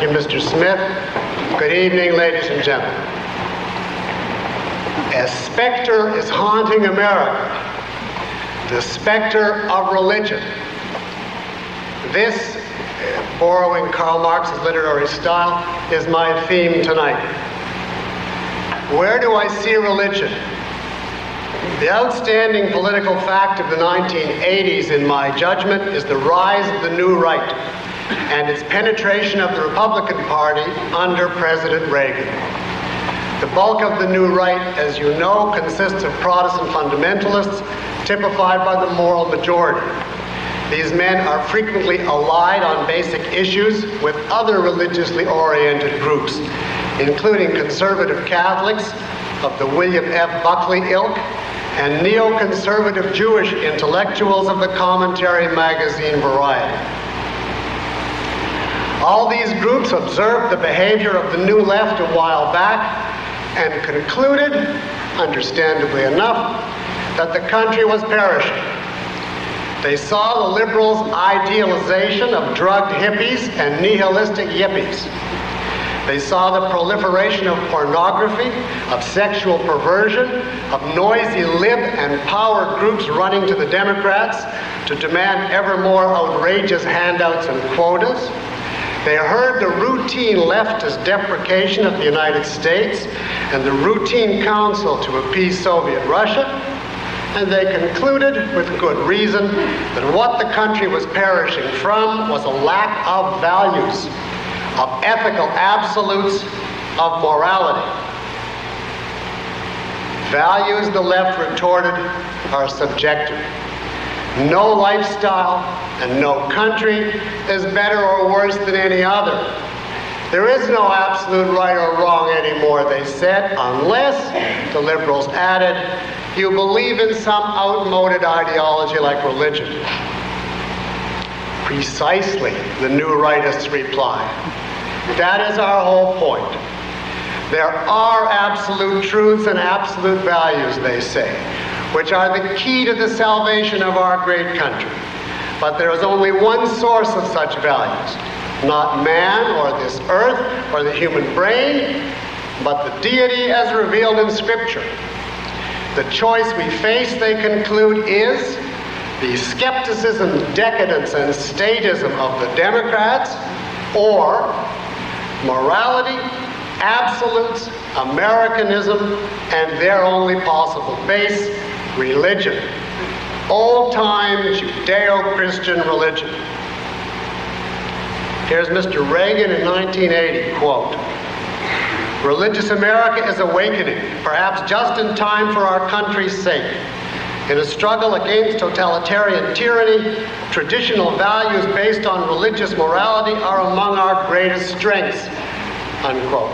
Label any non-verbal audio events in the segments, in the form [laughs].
Thank you, Mr. Smith. Good evening, ladies and gentlemen. A specter is haunting America, the specter of religion. This, borrowing Karl Marx's literary style, is my theme tonight. Where do I see religion? The outstanding political fact of the 1980s, in my judgment, is the rise of the new right and its penetration of the Republican Party under President Reagan. The bulk of the new right, as you know, consists of Protestant fundamentalists typified by the moral majority. These men are frequently allied on basic issues with other religiously oriented groups, including conservative Catholics of the William F. Buckley ilk and neoconservative Jewish intellectuals of the commentary magazine Variety. All these groups observed the behavior of the New Left a while back and concluded, understandably enough, that the country was perishing. They saw the liberals' idealization of drugged hippies and nihilistic yippies. They saw the proliferation of pornography, of sexual perversion, of noisy lib and power groups running to the Democrats to demand ever more outrageous handouts and quotas. They heard the routine leftist deprecation of the United States and the routine counsel to appease Soviet Russia, and they concluded, with good reason, that what the country was perishing from was a lack of values, of ethical absolutes, of morality. Values, the left retorted, are subjective. No lifestyle and no country is better or worse than any other. There is no absolute right or wrong anymore, they said, unless, the liberals added, you believe in some outmoded ideology like religion. Precisely, the new rightists reply. That is our whole point. There are absolute truths and absolute values, they say which are the key to the salvation of our great country. But there is only one source of such values, not man or this earth or the human brain, but the deity as revealed in Scripture. The choice we face, they conclude, is the skepticism, decadence, and statism of the Democrats, or morality, absolutes, Americanism, and their only possible base, religion. Old time Judeo Christian religion. Here's Mr. Reagan in 1980, quote, Religious America is awakening, perhaps just in time for our country's sake. In a struggle against totalitarian tyranny, traditional values based on religious morality are among our greatest strengths. Unquote.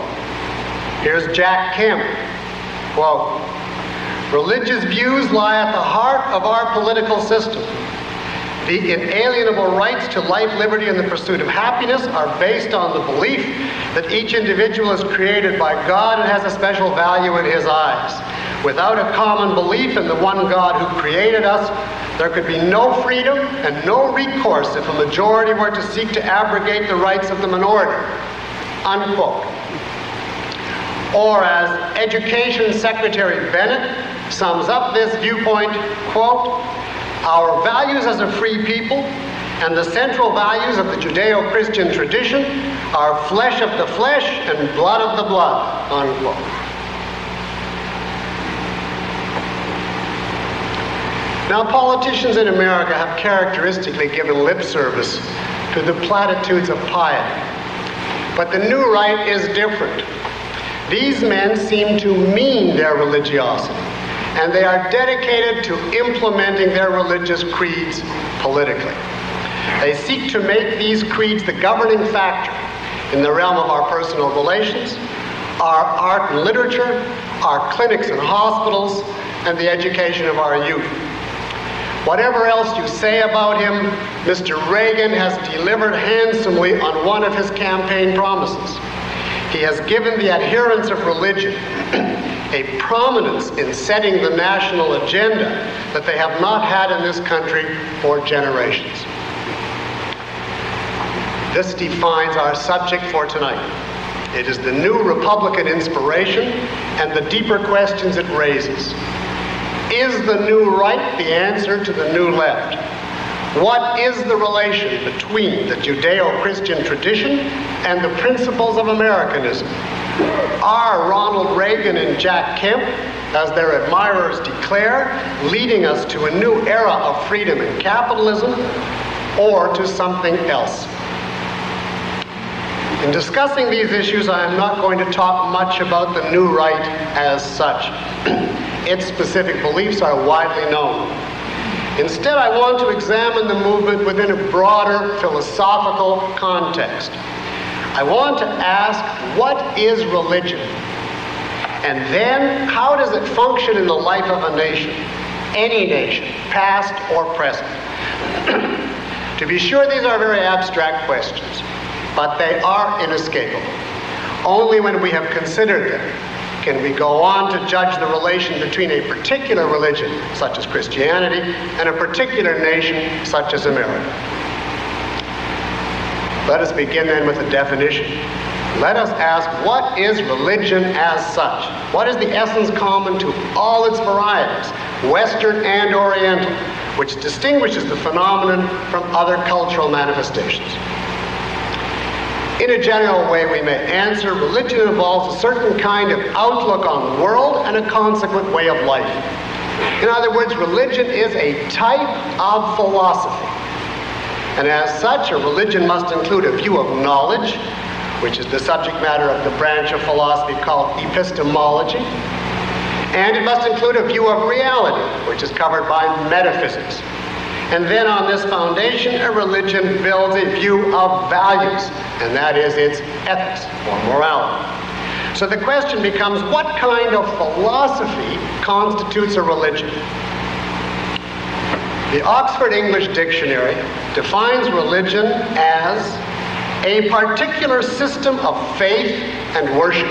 Here's Jack Kemp. Quote, Religious views lie at the heart of our political system. The inalienable rights to life, liberty, and the pursuit of happiness are based on the belief that each individual is created by God and has a special value in His eyes. Without a common belief in the one God who created us, there could be no freedom and no recourse if a majority were to seek to abrogate the rights of the minority. Unquote. Or as Education Secretary Bennett sums up this viewpoint, quote, our values as a free people and the central values of the Judeo-Christian tradition are flesh of the flesh and blood of the blood, unquote. Now, politicians in America have characteristically given lip service to the platitudes of piety. But the new right is different. These men seem to mean their religiosity and they are dedicated to implementing their religious creeds politically. They seek to make these creeds the governing factor in the realm of our personal relations, our art and literature, our clinics and hospitals, and the education of our youth. Whatever else you say about him, Mr. Reagan has delivered handsomely on one of his campaign promises. He has given the adherents of religion [clears throat] a prominence in setting the national agenda that they have not had in this country for generations. This defines our subject for tonight. It is the new Republican inspiration and the deeper questions it raises. Is the new right the answer to the new left? What is the relation between the Judeo Christian tradition and the principles of Americanism? Are Ronald Reagan and Jack Kemp, as their admirers declare, leading us to a new era of freedom and capitalism, or to something else? In discussing these issues, I am not going to talk much about the new right as such. [clears throat] its specific beliefs are widely known. Instead, I want to examine the movement within a broader philosophical context. I want to ask, what is religion? And then, how does it function in the life of a nation? Any nation, past or present. [clears throat] to be sure, these are very abstract questions but they are inescapable. Only when we have considered them can we go on to judge the relation between a particular religion, such as Christianity, and a particular nation, such as America. Let us begin then with a definition. Let us ask, what is religion as such? What is the essence common to all its varieties, Western and Oriental, which distinguishes the phenomenon from other cultural manifestations? In a general way, we may answer religion involves a certain kind of outlook on the world and a consequent way of life. In other words, religion is a type of philosophy. And as such, a religion must include a view of knowledge, which is the subject matter of the branch of philosophy called epistemology. And it must include a view of reality, which is covered by metaphysics. And then on this foundation, a religion builds a view of values, and that is its ethics or morality. So the question becomes what kind of philosophy constitutes a religion? The Oxford English Dictionary defines religion as a particular system of faith and worship,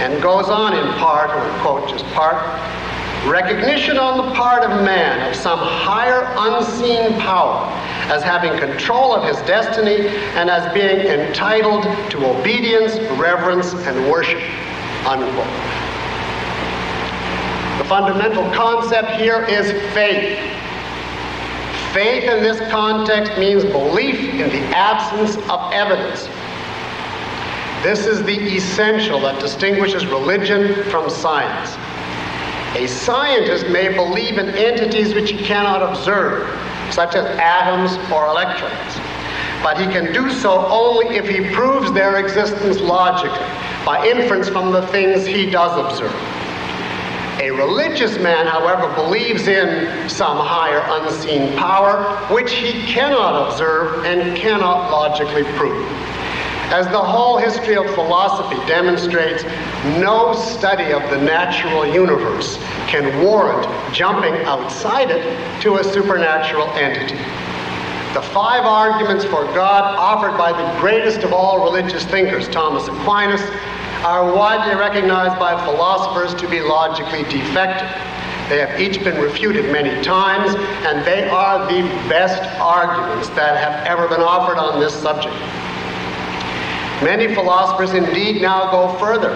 and goes on in part, or quote just part, recognition on the part of man of some higher unseen power as having control of his destiny and as being entitled to obedience, reverence, and worship. Unquote. The fundamental concept here is faith. Faith in this context means belief in the absence of evidence. This is the essential that distinguishes religion from science. A scientist may believe in entities which he cannot observe, such as atoms or electrons. But he can do so only if he proves their existence logically, by inference from the things he does observe. A religious man, however, believes in some higher unseen power which he cannot observe and cannot logically prove. As the whole history of philosophy demonstrates, no study of the natural universe can warrant jumping outside it to a supernatural entity. The five arguments for God offered by the greatest of all religious thinkers, Thomas Aquinas, are widely recognized by philosophers to be logically defective. They have each been refuted many times, and they are the best arguments that have ever been offered on this subject. Many philosophers indeed now go further.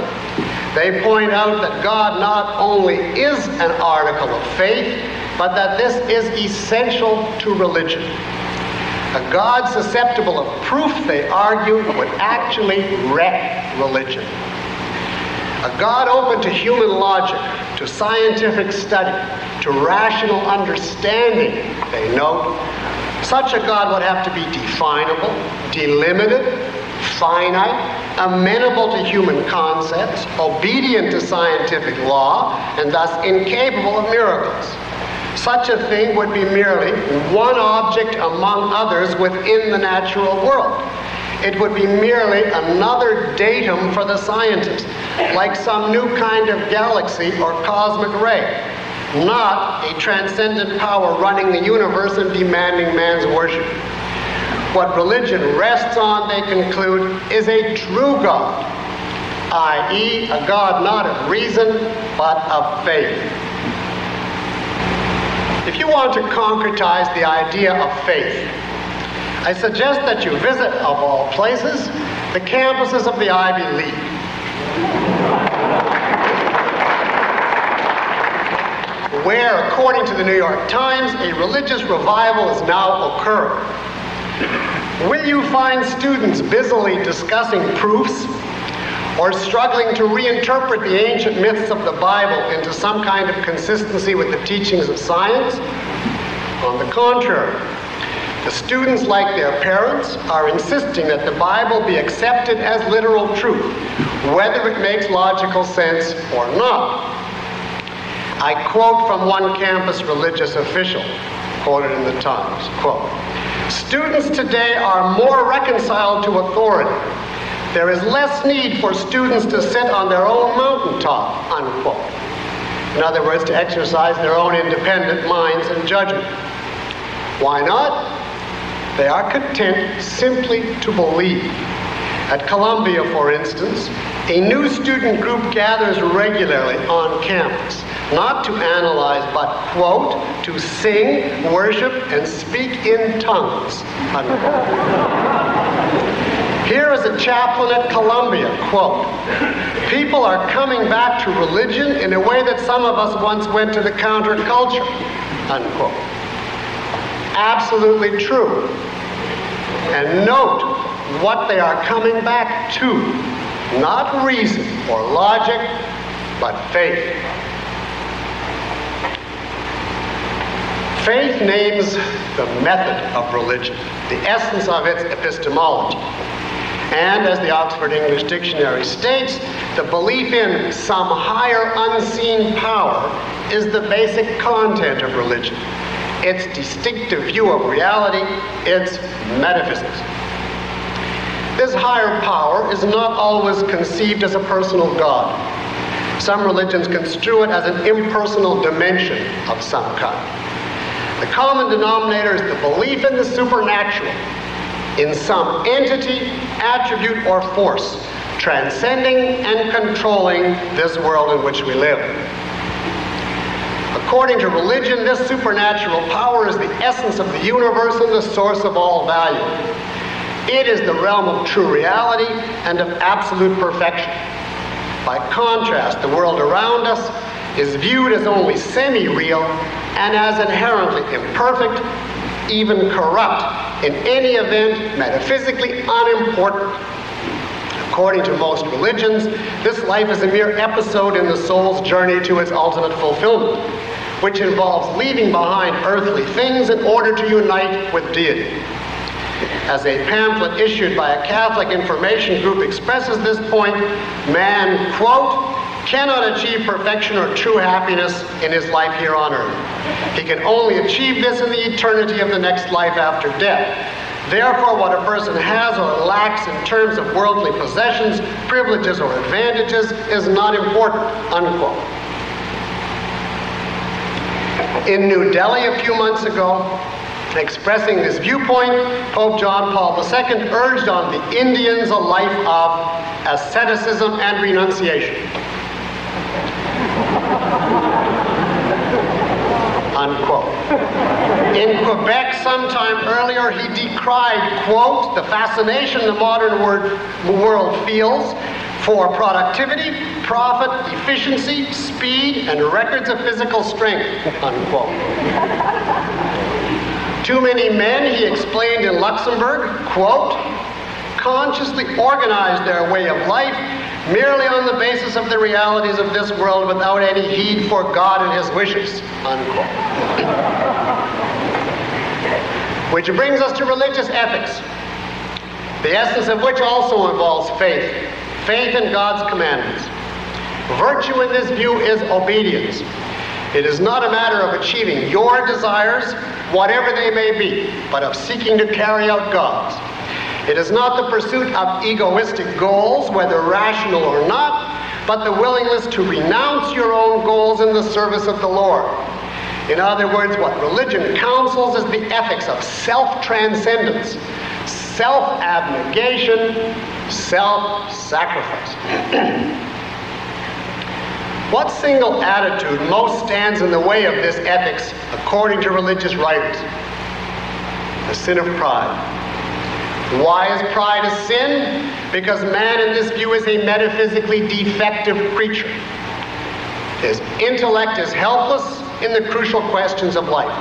They point out that God not only is an article of faith, but that this is essential to religion. A God susceptible of proof, they argue, would actually wreck religion. A God open to human logic, to scientific study, to rational understanding, they note, such a God would have to be definable, delimited, finite, amenable to human concepts, obedient to scientific law, and thus incapable of miracles. Such a thing would be merely one object among others within the natural world. It would be merely another datum for the scientist, like some new kind of galaxy or cosmic ray, not a transcendent power running the universe and demanding man's worship. What religion rests on, they conclude, is a true God, i.e., a God not of reason, but of faith. If you want to concretize the idea of faith, I suggest that you visit, of all places, the campuses of the Ivy League. Where, according to the New York Times, a religious revival is now occurring. Will you find students busily discussing proofs or struggling to reinterpret the ancient myths of the Bible into some kind of consistency with the teachings of science? On the contrary, the students, like their parents, are insisting that the Bible be accepted as literal truth, whether it makes logical sense or not. I quote from one campus religious official, quoted in the Times, quote, Students today are more reconciled to authority there is less need for students to sit on their own mountaintop, unquote. In other words, to exercise their own independent minds and judgment. Why not? They are content simply to believe. At Columbia, for instance, a new student group gathers regularly on campus, not to analyze, but, quote, to sing, worship, and speak in tongues, unquote. [laughs] Here is a chaplain at Columbia, quote, people are coming back to religion in a way that some of us once went to the counterculture, unquote. Absolutely true. And note what they are coming back to. Not reason or logic, but faith. Faith names the method of religion, the essence of its epistemology. And as the Oxford English Dictionary states, the belief in some higher unseen power is the basic content of religion. Its distinctive view of reality, its metaphysics. This higher power is not always conceived as a personal God. Some religions construe it as an impersonal dimension of some kind. The common denominator is the belief in the supernatural, in some entity, attribute, or force, transcending and controlling this world in which we live. According to religion, this supernatural power is the essence of the universe and the source of all value. It is the realm of true reality and of absolute perfection. By contrast, the world around us is viewed as only semi real and as inherently imperfect, even corrupt, in any event metaphysically unimportant. According to most religions, this life is a mere episode in the soul's journey to its ultimate fulfillment, which involves leaving behind earthly things in order to unite with deity. As a pamphlet issued by a Catholic information group expresses this point, man, quote, cannot achieve perfection or true happiness in his life here on earth. He can only achieve this in the eternity of the next life after death. Therefore, what a person has or lacks in terms of worldly possessions, privileges, or advantages is not important. Unquote. In New Delhi a few months ago, expressing this viewpoint, Pope John Paul II urged on the Indians a life of asceticism and renunciation. Unquote. In Quebec, sometime earlier, he decried, quote, the fascination the modern word, world feels for productivity, profit, efficiency, speed, and records of physical strength, unquote. Too many men, he explained in Luxembourg, quote, consciously organized their way of life merely on the basis of the realities of this world without any heed for God and his wishes. Unquote. which brings us to religious ethics, the essence of which also involves faith, faith in God's commandments. Virtue in this view is obedience. It is not a matter of achieving your desires, whatever they may be, but of seeking to carry out God's. It is not the pursuit of egoistic goals, whether rational or not, but the willingness to renounce your own goals in the service of the Lord. In other words, what religion counsels is the ethics of self transcendence, self abnegation, self sacrifice. [clears throat] what single attitude most stands in the way of this ethics according to religious writers? the sin of pride. Why is pride a sin? Because man in this view is a metaphysically defective creature. His intellect is helpless in the crucial questions of life.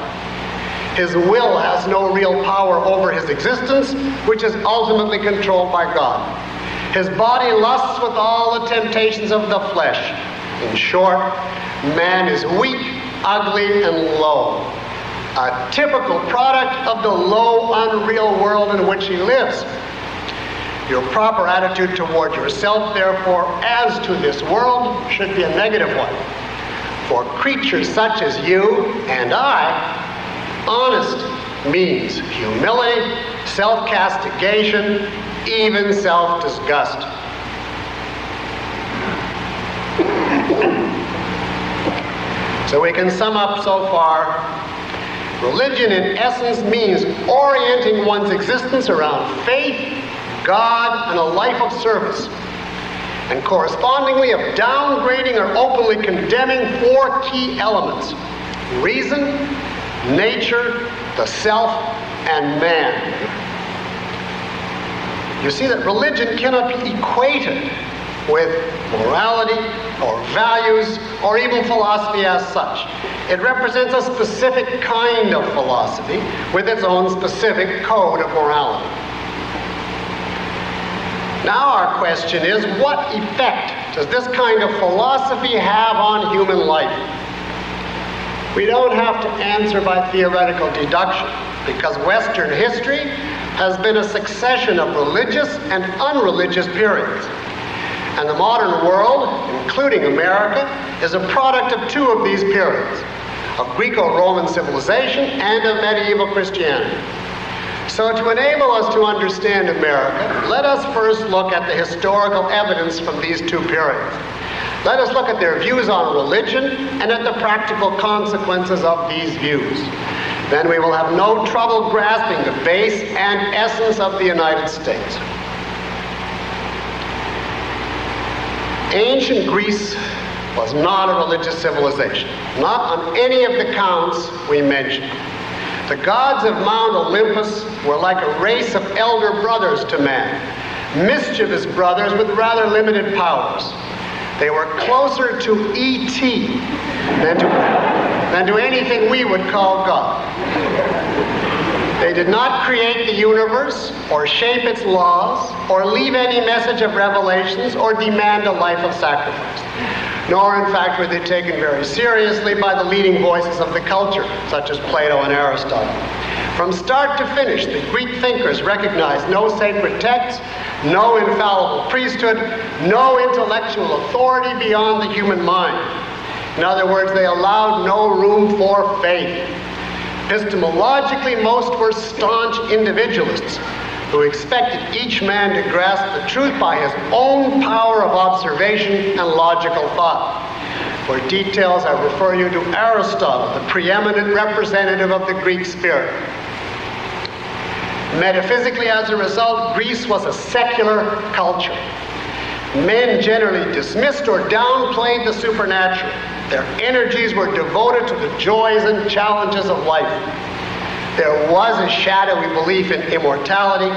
His will has no real power over his existence, which is ultimately controlled by God. His body lusts with all the temptations of the flesh. In short, man is weak, ugly, and low. A typical product of the low, unreal world in which he lives. Your proper attitude toward yourself, therefore, as to this world, should be a negative one. For creatures such as you and I, honest means humility, self castigation, even self disgust. so we can sum up so far religion in essence means orienting one's existence around faith God and a life of service, and correspondingly of downgrading or openly condemning four key elements reason, nature, the self, and man. You see that religion cannot be equated with morality or values or even philosophy as such. It represents a specific kind of philosophy with its own specific code of morality. Now our question is, what effect does this kind of philosophy have on human life? We don't have to answer by theoretical deduction, because Western history has been a succession of religious and unreligious periods. And the modern world, including America, is a product of two of these periods, of Greco-Roman civilization and of medieval Christianity. So, to enable us to understand America, let us first look at the historical evidence from these two periods. Let us look at their views on religion and at the practical consequences of these views. Then we will have no trouble grasping the base and essence of the United States. Ancient Greece was not a religious civilization, not on any of the counts we mentioned. The gods of Mount Olympus were like a race of elder brothers to man, mischievous brothers with rather limited powers. They were closer to E.T. Than to, than to anything we would call God. Did not create the universe or shape its laws or leave any message of revelations or demand a life of sacrifice nor in fact were they taken very seriously by the leading voices of the culture, such as Plato and Aristotle. From start to finish, the Greek thinkers recognized no sacred texts, no infallible priesthood, no intellectual authority beyond the human mind. In other words, they allowed no room for faith. Epistemologically, most were staunch individualists who expected each man to grasp the truth by his own power of observation and logical thought. For details, I refer you to Aristotle, the preeminent representative of the Greek spirit. Metaphysically, as a result, Greece was a secular culture. Men generally dismissed or downplayed the supernatural. Their energies were devoted to the joys and challenges of life. There was a shadowy belief in immortality,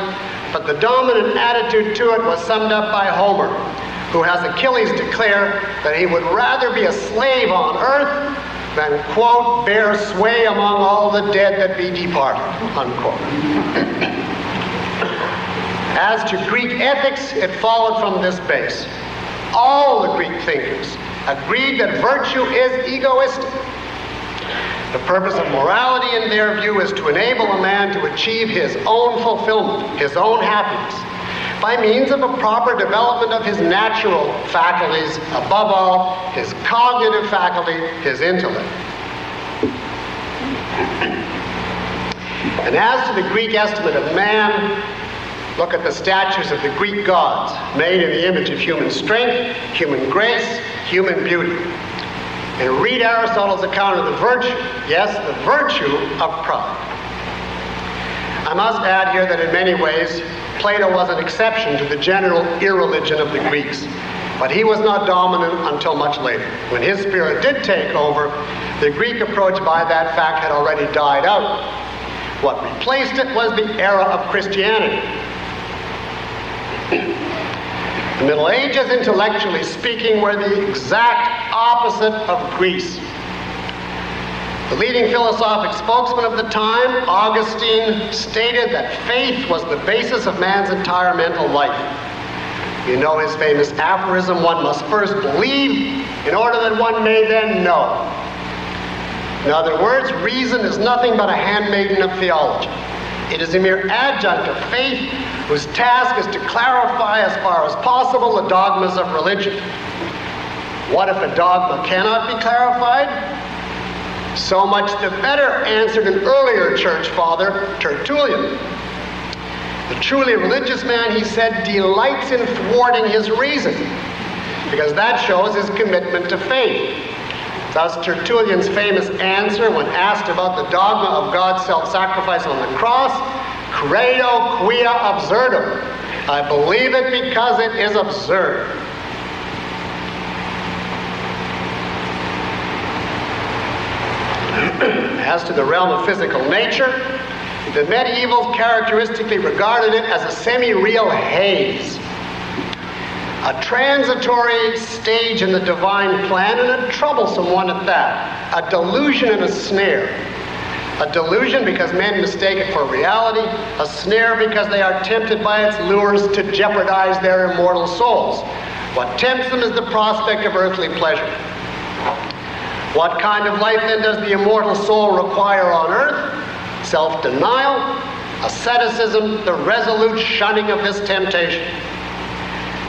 but the dominant attitude to it was summed up by Homer, who has Achilles declare that he would rather be a slave on earth than, quote, bear sway among all the dead that be departed, unquote. [clears throat] As to Greek ethics, it followed from this base. All the Greek thinkers agreed that virtue is egoistic the purpose of morality, in their view, is to enable a man to achieve his own fulfillment, his own happiness, by means of a proper development of his natural faculties, above all, his cognitive faculty, his intellect. And as to the Greek estimate of man, look at the statues of the Greek gods, made in the image of human strength, human grace, human beauty and read Aristotle's account of the virtue, yes, the virtue of pride. I must add here that in many ways, Plato was an exception to the general irreligion of the Greeks. But he was not dominant until much later. When his spirit did take over, the Greek approach by that fact had already died out. What replaced it was the era of Christianity. The Middle Ages, intellectually speaking, were the exact opposite of Greece. The leading philosophic spokesman of the time, Augustine, stated that faith was the basis of man's entire mental life. You know his famous aphorism one must first believe in order that one may then know. In other words, reason is nothing but a handmaiden of theology. It is a mere adjunct of faith whose task is to clarify as far as possible the dogmas of religion. What if a dogma cannot be clarified? So much the better, answered an earlier church father, Tertullian. The truly religious man, he said, delights in thwarting his reason, because that shows his commitment to faith. Thus, Tertullian's famous answer when asked about the dogma of God's self sacrifice on the cross credo quia absurdum. I believe it because it is absurd. [clears throat] As to the realm of physical nature, the medievals characteristically regarded it as a semi-real haze, a transitory stage in the divine plan, and a troublesome one at that, a delusion and a snare. A delusion because men mistake it for reality, a snare because they are tempted by its lures to jeopardize their immortal souls. What tempts them is the prospect of earthly pleasure. What kind of life then does the immortal soul require on earth? Self denial, asceticism, the resolute shunning of this temptation.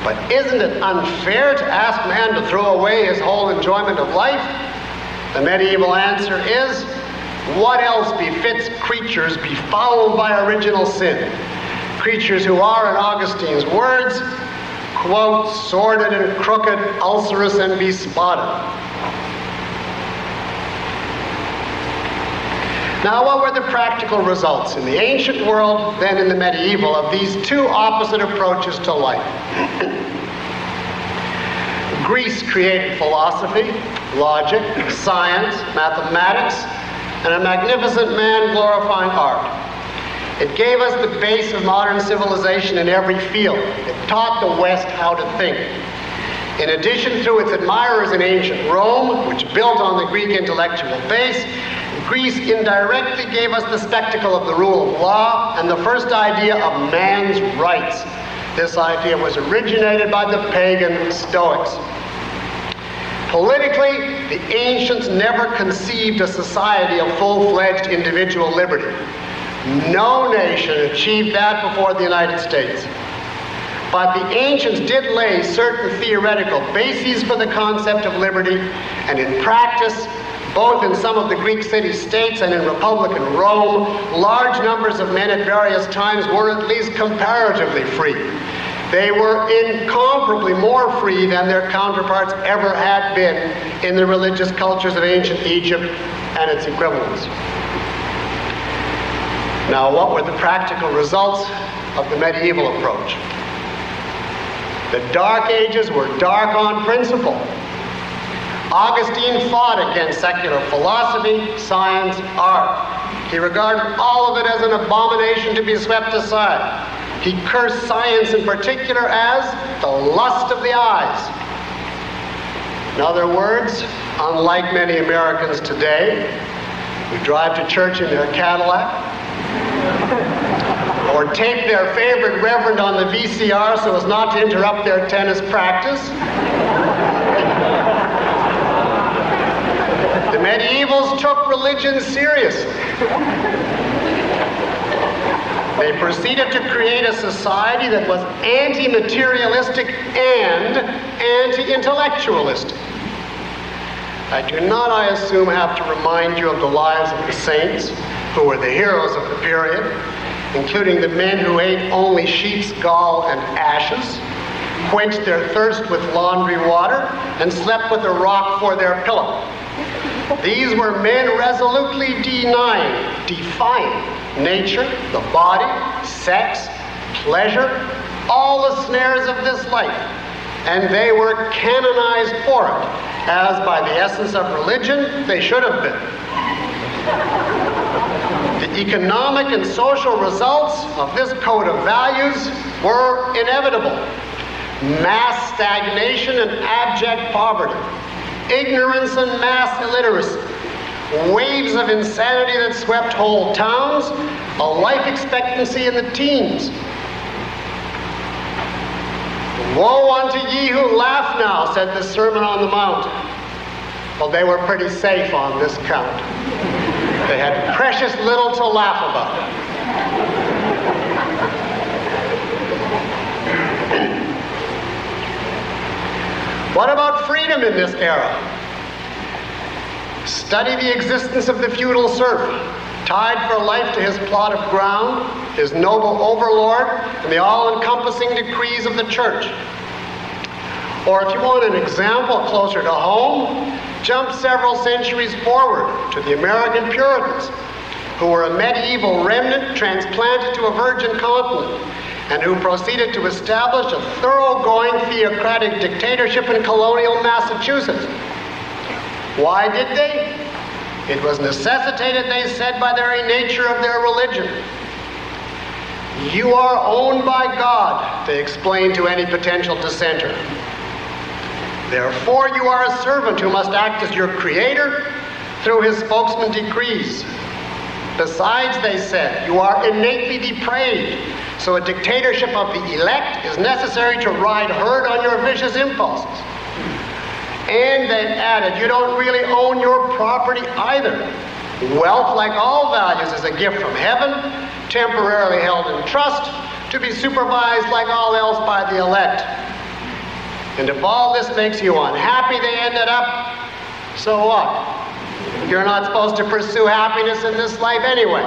But isn't it unfair to ask man to throw away his whole enjoyment of life? The medieval answer is what else befits creatures befouled by original sin? Creatures who are, in Augustine's words, quote, sordid and crooked, ulcerous and bespotted. Now, what were the practical results in the ancient world, then in the medieval, of these two opposite approaches to life? Greece created philosophy, logic, science, mathematics, and a magnificent man glorifying art. It gave us the base of modern civilization in every field. It taught the West how to think. In addition, through its admirers in ancient Rome, which built on the Greek intellectual base, Greece indirectly gave us the spectacle of the rule of law and the first idea of man's rights. This idea was originated by the pagan Stoics. Politically, the ancients never conceived a society of full fledged individual liberty. No nation achieved that before the United States. But the ancients did lay certain theoretical bases for the concept of liberty, and in practice, both in some of the Greek city states and in Republican Rome, large numbers of men at various times were at least comparatively free. They were incomparably more free than their counterparts ever had been in the religious cultures of ancient Egypt and its equivalents. Now, what were the practical results of the medieval approach? The Dark Ages were dark on principle. Augustine fought against secular philosophy, science, art. He regarded all of it as an abomination to be swept aside. He cursed science in particular as the lust of the eyes. In other words, unlike many Americans today, who drive to church in their Cadillac, or tape their favorite reverend on the VCR so as not to interrupt their tennis practice, the medievals took religion seriously. They proceeded to create a society that was anti materialistic and anti intellectualistic. I do not, I assume, have to remind you of the lives of the saints, who were the heroes of the period, including the men who ate only sheep's gall and ashes, quenched their thirst with laundry water, and slept with a rock for their pillow. These were men resolutely denying, defying nature, the body, sex, pleasure, all the snares of this life. And they were canonized for it, as by the essence of religion they should have been. The economic and social results of this code of values were inevitable. Mass stagnation and abject poverty, ignorance and mass illiteracy, waves of insanity that swept whole towns, a life expectancy in the teens. Woe unto ye who laugh now, said the Sermon on the Mount. Well, they were pretty safe on this count. They had precious little to laugh about. [clears throat] what about freedom in this era? Study the existence of the feudal serf, tied for life to his plot of ground, his noble overlord, and the all-encompassing decrees of the church. Or if you want an example closer to home, jump several centuries forward to the American Puritans, who were a medieval remnant transplanted to a virgin continent and who proceeded to establish a thoroughgoing theocratic dictatorship in colonial Massachusetts. Why did they? It was necessitated, they said, by the very nature of their religion. You are owned by God, they explained to any potential dissenter. Therefore, you are a servant who must act as your creator through his spokesman decrees. Besides, they said, you are innately depraved, so a dictatorship of the elect is necessary to ride herd on your vicious impulses. And they added, you don't really own your property either. Wealth, like all values, is a gift from heaven, temporarily held in trust, to be supervised like all else by the elect. And if all this makes you unhappy, they ended up, so what? You're not supposed to pursue happiness in this life anyway.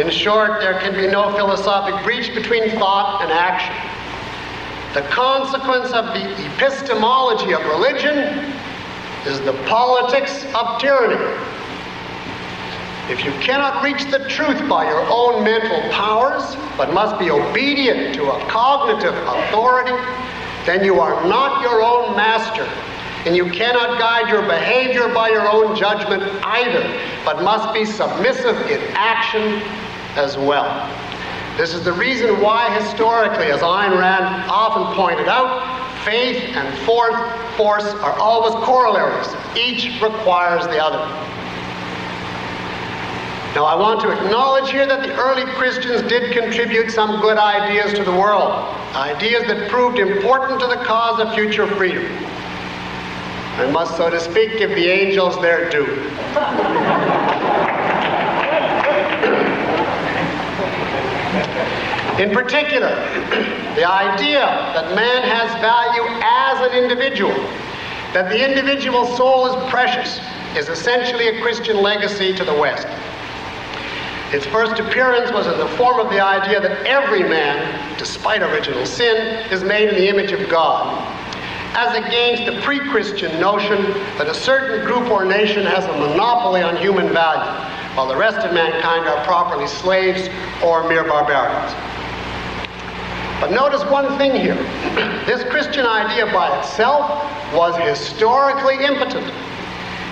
In short, there can be no philosophic breach between thought and action. The consequence of the epistemology of religion is the politics of tyranny. If you cannot reach the truth by your own mental powers, but must be obedient to a cognitive authority, then you are not your own master, and you cannot guide your behavior by your own judgment either, but must be submissive in action as well. This is the reason why, historically, as Ayn Rand often pointed out, faith and force are always corollaries. Each requires the other. Now, I want to acknowledge here that the early Christians did contribute some good ideas to the world, ideas that proved important to the cause of future freedom. I must, so to speak, give the angels their due. In particular, [clears throat] the idea that man has value as an individual, that the individual soul is precious, is essentially a Christian legacy to the West. Its first appearance was in the form of the idea that every man, despite original sin, is made in the image of God, as against the pre Christian notion that a certain group or nation has a monopoly on human value, while the rest of mankind are properly slaves or mere barbarians. But notice one thing here. [clears throat] this Christian idea by itself was historically impotent.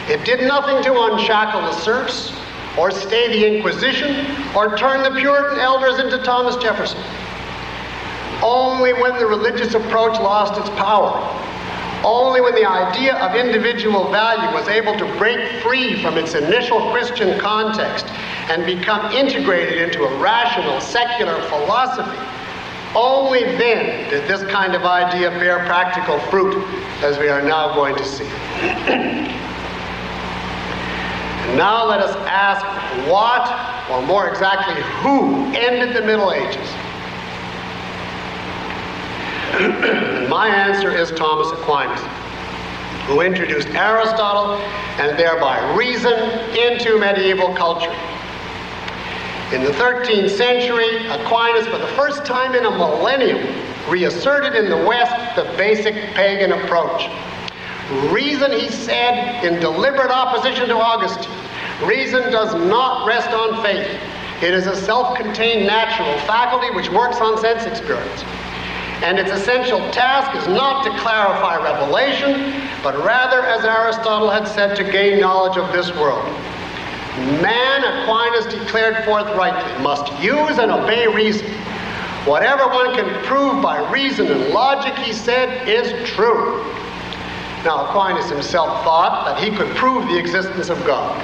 It did nothing to unshackle the serfs, or stay the Inquisition, or turn the Puritan elders into Thomas Jefferson. Only when the religious approach lost its power, only when the idea of individual value was able to break free from its initial Christian context and become integrated into a rational, secular philosophy, only then did this kind of idea bear practical fruit, as we are now going to see. [clears throat] now let us ask what, or more exactly who, ended the Middle Ages. [clears throat] My answer is Thomas Aquinas, who introduced Aristotle and thereby reason into medieval culture. In the 13th century, Aquinas, for the first time in a millennium, reasserted in the West the basic pagan approach. Reason, he said, in deliberate opposition to Augustine, reason does not rest on faith. It is a self contained natural faculty which works on sense experience. And its essential task is not to clarify revelation, but rather, as Aristotle had said, to gain knowledge of this world. Man, Aquinas declared forthrightly, must use and obey reason. Whatever one can prove by reason and logic, he said, is true. Now, Aquinas himself thought that he could prove the existence of God.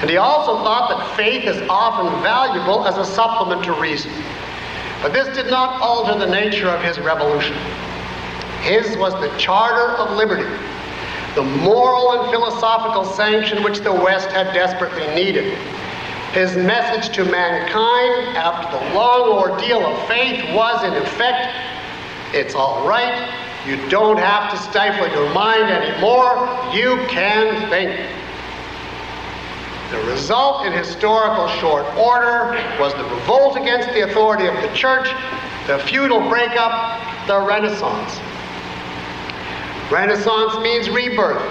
And he also thought that faith is often valuable as a supplement to reason. But this did not alter the nature of his revolution. His was the charter of liberty, the moral and philosophical sanction which the West had desperately needed. His message to mankind after the long ordeal of faith was, in effect, it's all right. You don't have to stifle your mind anymore. You can think. The result in historical short order was the revolt against the authority of the church, the feudal breakup, the Renaissance. Renaissance means rebirth,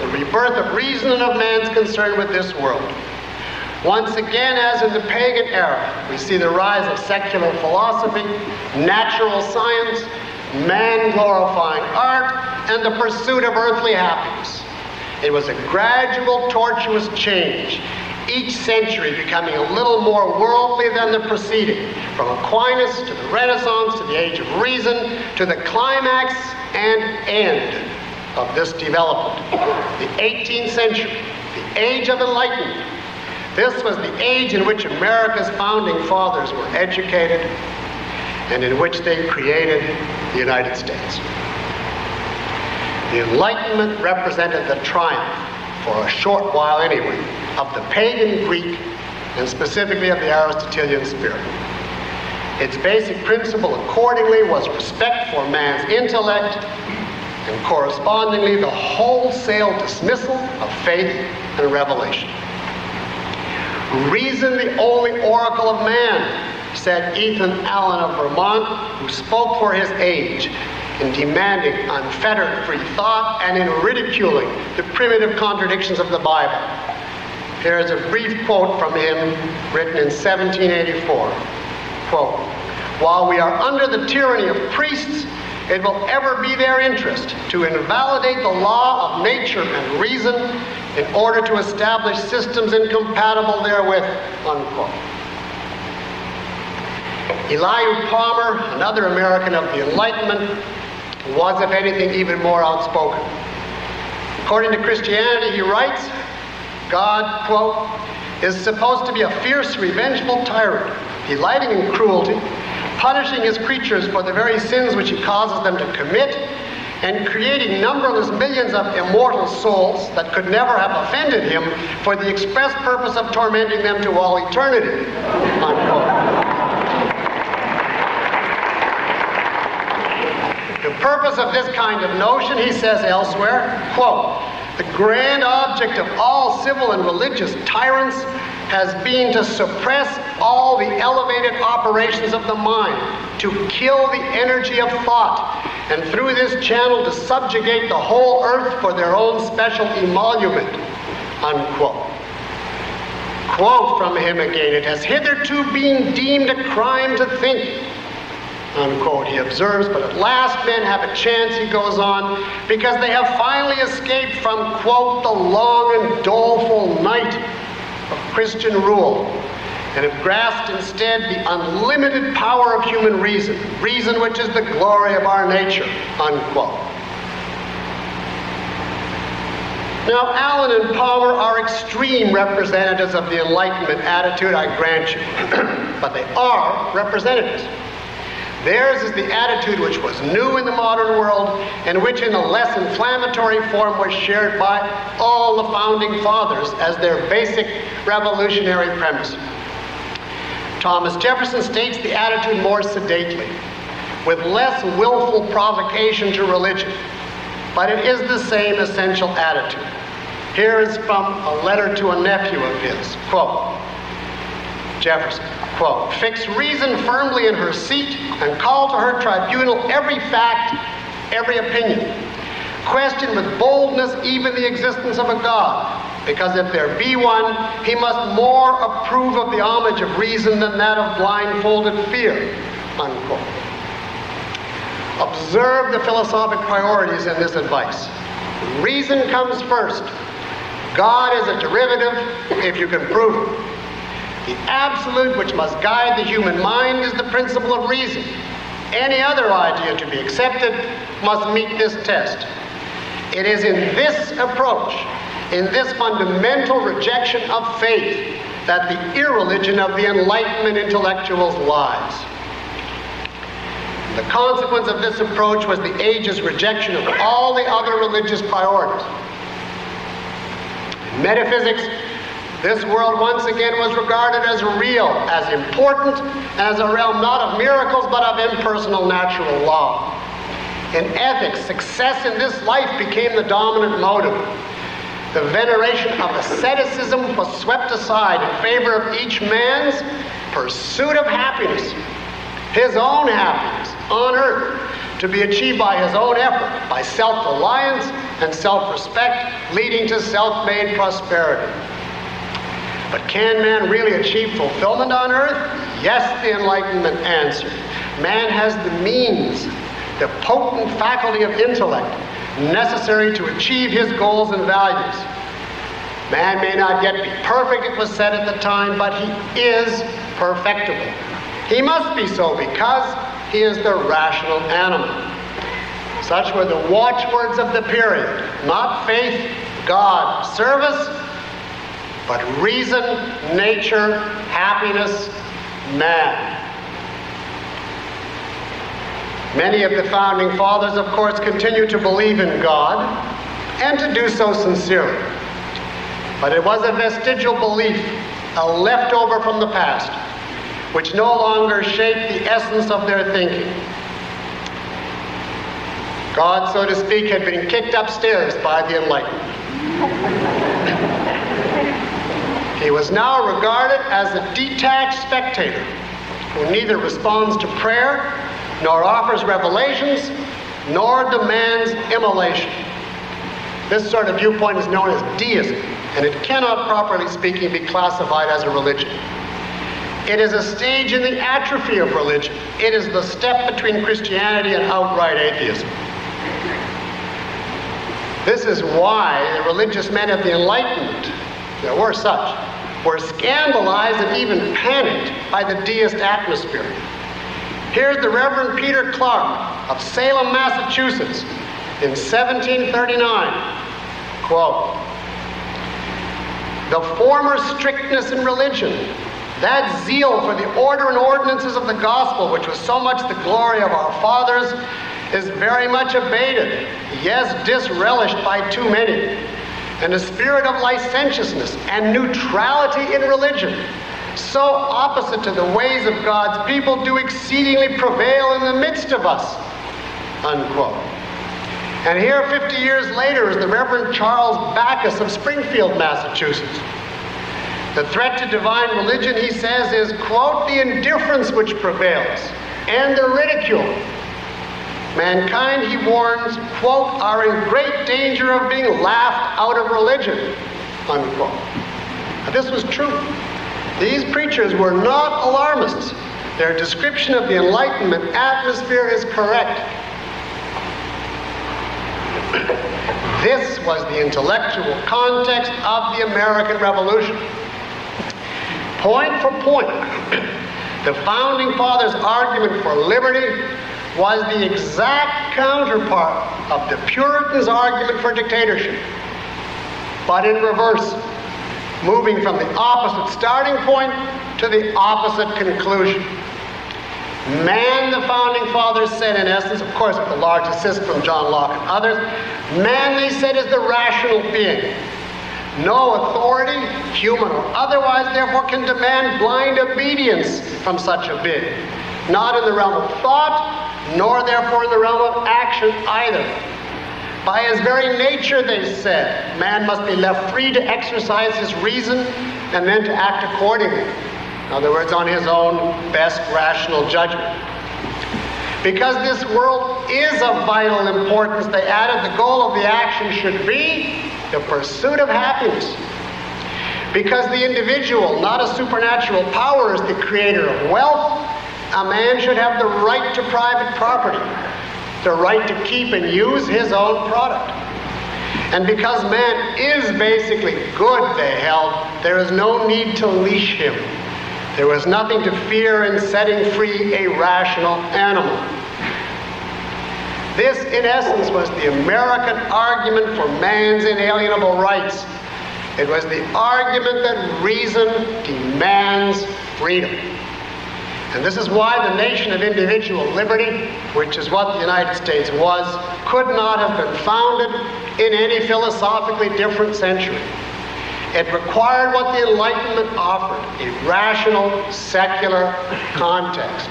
the rebirth of reason and of man's concern with this world. Once again, as in the pagan era, we see the rise of secular philosophy, natural science, man glorifying art, and the pursuit of earthly happiness. It was a gradual, tortuous change, each century becoming a little more worldly than the preceding, from Aquinas to the Renaissance to the Age of Reason to the climax and end of this development. The 18th century, the Age of Enlightenment. This was the age in which America's founding fathers were educated and in which they created the United States. The Enlightenment represented the triumph, for a short while anyway, of the pagan Greek and specifically of the Aristotelian spirit. Its basic principle, accordingly, was respect for man's intellect and correspondingly the wholesale dismissal of faith and revelation. Reason the only oracle of man, said Ethan Allen of Vermont, who spoke for his age in demanding unfettered free thought and in ridiculing the primitive contradictions of the Bible. Here is a brief quote from him written in 1784. Quote, While we are under the tyranny of priests, it will ever be their interest to invalidate the law of nature and reason in order to establish systems incompatible therewith, unquote. Elihu Palmer, another American of the Enlightenment, was, if anything, even more outspoken. According to Christianity, he writes, God, quote, is supposed to be a fierce, revengeful tyrant, delighting in cruelty, punishing his creatures for the very sins which he causes them to commit, and creating numberless millions of immortal souls that could never have offended him for the express purpose of tormenting them to all eternity. Unquote. Purpose of this kind of notion, he says elsewhere, quote, the grand object of all civil and religious tyrants has been to suppress all the elevated operations of the mind, to kill the energy of thought, and through this channel to subjugate the whole earth for their own special emolument. Unquote. Quote from him again, it has hitherto been deemed a crime to think unquote, he observes, but at last men have a chance, he goes on, because they have finally escaped from, quote, the long and doleful night of Christian rule and have grasped instead the unlimited power of human reason, reason which is the glory of our nature, unquote. Now, Allen and Palmer are extreme representatives of the Enlightenment attitude, I grant you, [clears throat] but they are representatives. Theirs is the attitude which was new in the modern world and which, in a less inflammatory form, was shared by all the founding fathers as their basic revolutionary premise. Thomas Jefferson states the attitude more sedately, with less willful provocation to religion, but it is the same essential attitude. Here is from a letter to a nephew of his. Quote, Jefferson, quote, fix reason firmly in her seat and call to her tribunal every fact, every opinion. Question with boldness even the existence of a God, because if there be one, he must more approve of the homage of reason than that of blindfolded fear, unquote. Observe the philosophic priorities in this advice. Reason comes first, God is a derivative if you can prove it. The absolute which must guide the human mind is the principle of reason. Any other idea to be accepted must meet this test. It is in this approach, in this fundamental rejection of faith, that the irreligion of the Enlightenment intellectuals lies. The consequence of this approach was the age's rejection of all the other religious priorities. In metaphysics, this world once again was regarded as real, as important, as a realm not of miracles but of impersonal natural law. In ethics, success in this life became the dominant motive. The veneration of asceticism was swept aside in favor of each man's pursuit of happiness, his own happiness on earth, to be achieved by his own effort, by self reliance and self respect, leading to self made prosperity. But can man really achieve fulfillment on earth? Yes, the Enlightenment answered. Man has the means the potent faculty of intellect necessary to achieve his goals and values. Man may not yet be perfect, it was said at the time, but he is perfectible. He must be so because he is the rational animal. Such were the watchwords of the period not faith, God, service, but reason, nature, happiness, man. Many of the founding fathers, of course, continue to believe in God and to do so sincerely. But it was a vestigial belief, a leftover from the past, which no longer shaped the essence of their thinking. God, so to speak, had been kicked upstairs by the Enlightenment. [laughs] he was now regarded as a detached spectator who neither responds to prayer nor offers revelations, nor demands immolation. This sort of viewpoint is known as deism, and it cannot, properly speaking, be classified as a religion. It is a stage in the atrophy of religion. It is the step between Christianity and outright atheism. This is why the religious men of the Enlightenment, there were such, were scandalized and even panicked by the deist atmosphere. Here's the Reverend Peter Clark of Salem, Massachusetts in 1739. Quote, the former strictness in religion, that zeal for the order and ordinances of the gospel, which was so much the glory of our fathers, is very much abated, yes, disrelished by too many. And a spirit of licentiousness and neutrality in religion so opposite to the ways of God's people, do exceedingly prevail in the midst of us. Unquote. And here, 50 years later, is the Reverend Charles Backus of Springfield, Massachusetts. The threat to divine religion, he says, is, quote, the indifference which prevails and the ridicule. Mankind, he warns, quote, are in great danger of being laughed out of religion, unquote. Now, this was true. These preachers were not alarmists. Their description of the Enlightenment atmosphere is correct. [coughs] this was the intellectual context of the American Revolution. Point for point, [coughs] the Founding Fathers' argument for liberty was the exact counterpart of the Puritans' argument for dictatorship, but in reverse moving from the opposite starting point to the opposite conclusion. Man, the founding fathers said, in essence, of course, with a large assist from John Locke and others, man, they said, is the rational being. No authority, human or otherwise, therefore, can demand blind obedience from such a being. Not in the realm of thought, nor therefore in the realm of action either. By his very nature, they said, man must be left free to exercise his reason and then to act accordingly. In other words, on his own best rational judgment. Because this world is of vital importance, they added the goal of the action should be the pursuit of happiness. Because the individual, not a supernatural power, is the creator of wealth, a man should have the right to private property the right to keep and use his own product. And because man is basically good, they held, there is no need to leash him. There was nothing to fear in setting free a rational animal. This, in essence, was the American argument for man's inalienable rights. It was the argument that reason demands freedom. And this is why the nation of individual liberty, which is what the United States was, could not have been founded in any philosophically different century. It required what the Enlightenment offered a rational, secular context.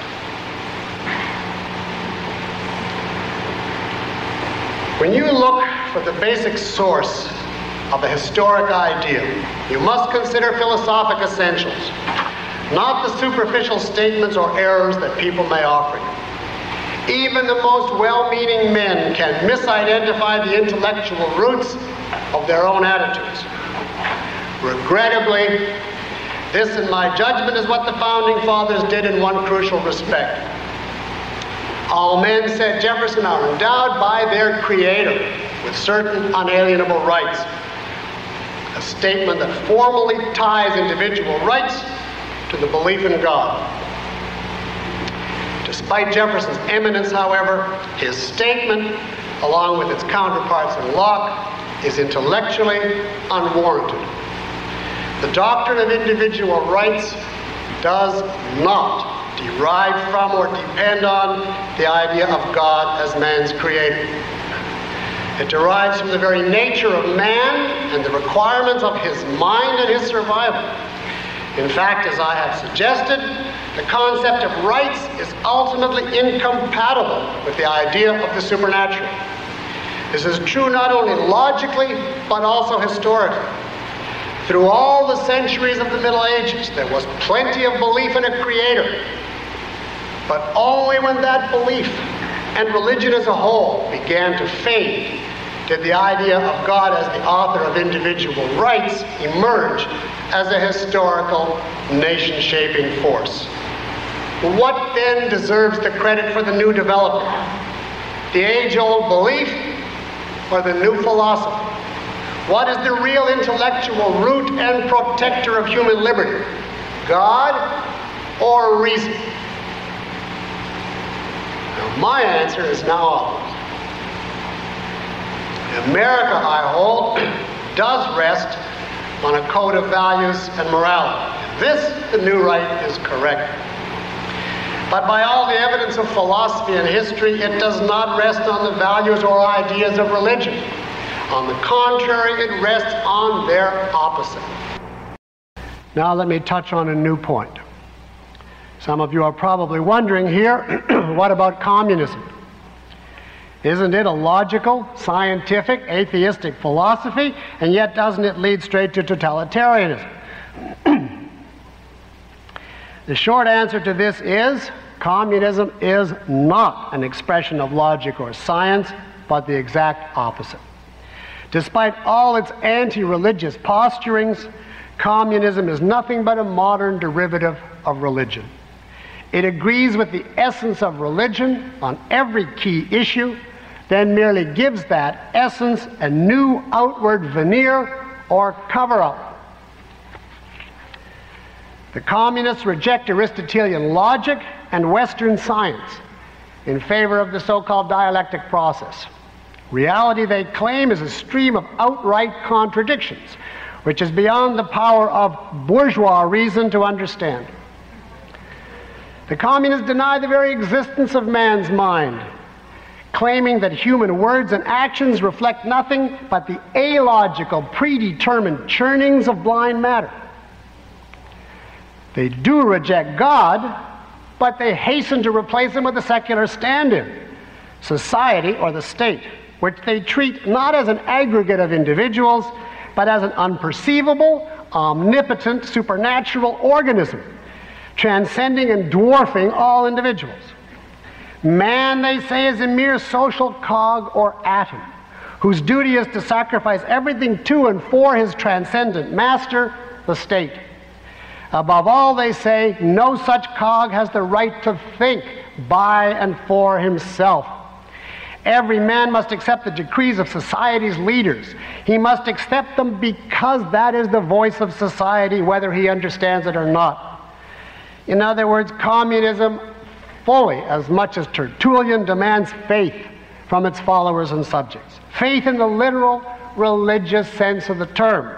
When you look for the basic source of a historic idea, you must consider philosophic essentials not the superficial statements or errors that people may offer you. Even the most well-meaning men can misidentify the intellectual roots of their own attitudes. Regrettably, this, in my judgment, is what the Founding Fathers did in one crucial respect. All men, said Jefferson, are endowed by their Creator with certain unalienable rights. A statement that formally ties individual rights to the belief in God. Despite Jefferson's eminence, however, his statement, along with its counterparts in Locke, is intellectually unwarranted. The doctrine of individual rights does not derive from or depend on the idea of God as man's creator. It derives from the very nature of man and the requirements of his mind and his survival. In fact, as I have suggested, the concept of rights is ultimately incompatible with the idea of the supernatural. This is true not only logically, but also historically. Through all the centuries of the Middle Ages, there was plenty of belief in a creator. But only when that belief and religion as a whole began to fade did the idea of God as the author of individual rights emerge as a historical nation shaping force. What then deserves the credit for the new development? The age old belief or the new philosophy? What is the real intellectual root and protector of human liberty? God or reason? Now, my answer is now obvious. America, I hold, does rest on a code of values and morality. This, the new right, is correct. But by all the evidence of philosophy and history, it does not rest on the values or ideas of religion. On the contrary, it rests on their opposite. Now let me touch on a new point. Some of you are probably wondering here, [clears throat] what about communism? Isn't it a logical, scientific, atheistic philosophy? And yet, doesn't it lead straight to totalitarianism? [clears throat] the short answer to this is communism is not an expression of logic or science, but the exact opposite. Despite all its anti religious posturings, communism is nothing but a modern derivative of religion. It agrees with the essence of religion on every key issue then merely gives that essence a new outward veneer or cover up. The communists reject Aristotelian logic and Western science in favor of the so called dialectic process. Reality, they claim, is a stream of outright contradictions, which is beyond the power of bourgeois reason to understand. The communists deny the very existence of man's mind claiming that human words and actions reflect nothing but the illogical, predetermined churnings of blind matter. They do reject God, but they hasten to replace him with a secular stand in, society or the state, which they treat not as an aggregate of individuals, but as an unperceivable, omnipotent, supernatural organism, transcending and dwarfing all individuals. Man, they say, is a mere social cog or atom whose duty is to sacrifice everything to and for his transcendent master, the state. Above all, they say, no such cog has the right to think by and for himself. Every man must accept the decrees of society's leaders. He must accept them because that is the voice of society, whether he understands it or not. In other words, communism fully, as much as Tertullian, demands faith from its followers and subjects. Faith in the literal religious sense of the term.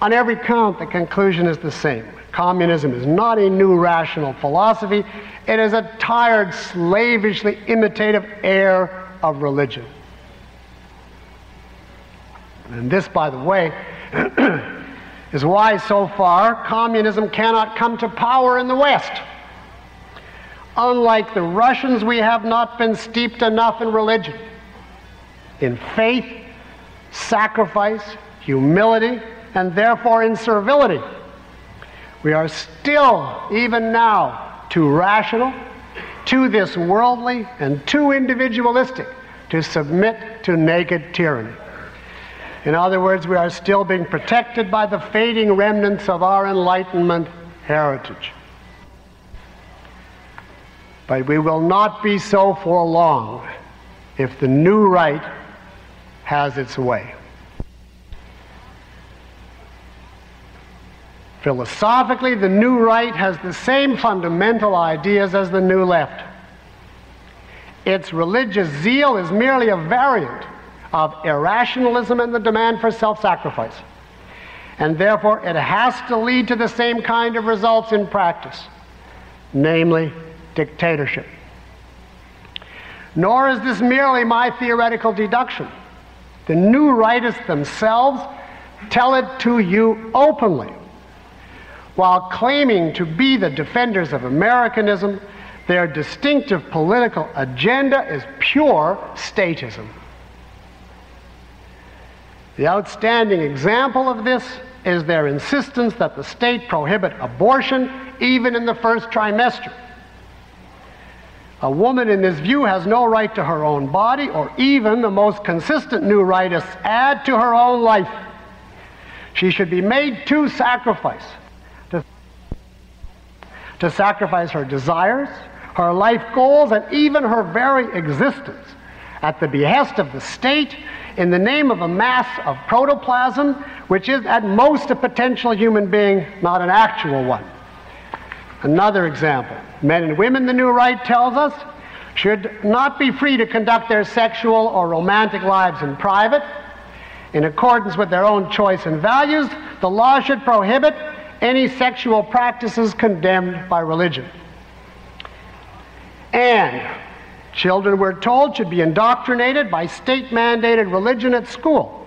On every count, the conclusion is the same. Communism is not a new rational philosophy, it is a tired, slavishly imitative heir of religion. And this, by the way, [clears throat] is why so far communism cannot come to power in the West. Unlike the Russians, we have not been steeped enough in religion, in faith, sacrifice, humility, and therefore in servility. We are still, even now, too rational, too this worldly, and too individualistic to submit to naked tyranny. In other words, we are still being protected by the fading remnants of our Enlightenment heritage. But we will not be so for long if the new right has its way. Philosophically, the new right has the same fundamental ideas as the new left. Its religious zeal is merely a variant of irrationalism and the demand for self sacrifice. And therefore, it has to lead to the same kind of results in practice, namely dictatorship. Nor is this merely my theoretical deduction. The new rightists themselves tell it to you openly. While claiming to be the defenders of Americanism, their distinctive political agenda is pure statism. The outstanding example of this is their insistence that the state prohibit abortion even in the first trimester. A woman in this view has no right to her own body, or even the most consistent new rightists add to her own life. She should be made to sacrifice to sacrifice her desires, her life goals, and even her very existence at the behest of the state in the name of a mass of protoplasm, which is at most a potential human being, not an actual one. Another example men and women, the new right tells us, should not be free to conduct their sexual or romantic lives in private. In accordance with their own choice and values, the law should prohibit any sexual practices condemned by religion. And children, we're told, should be indoctrinated by state mandated religion at school.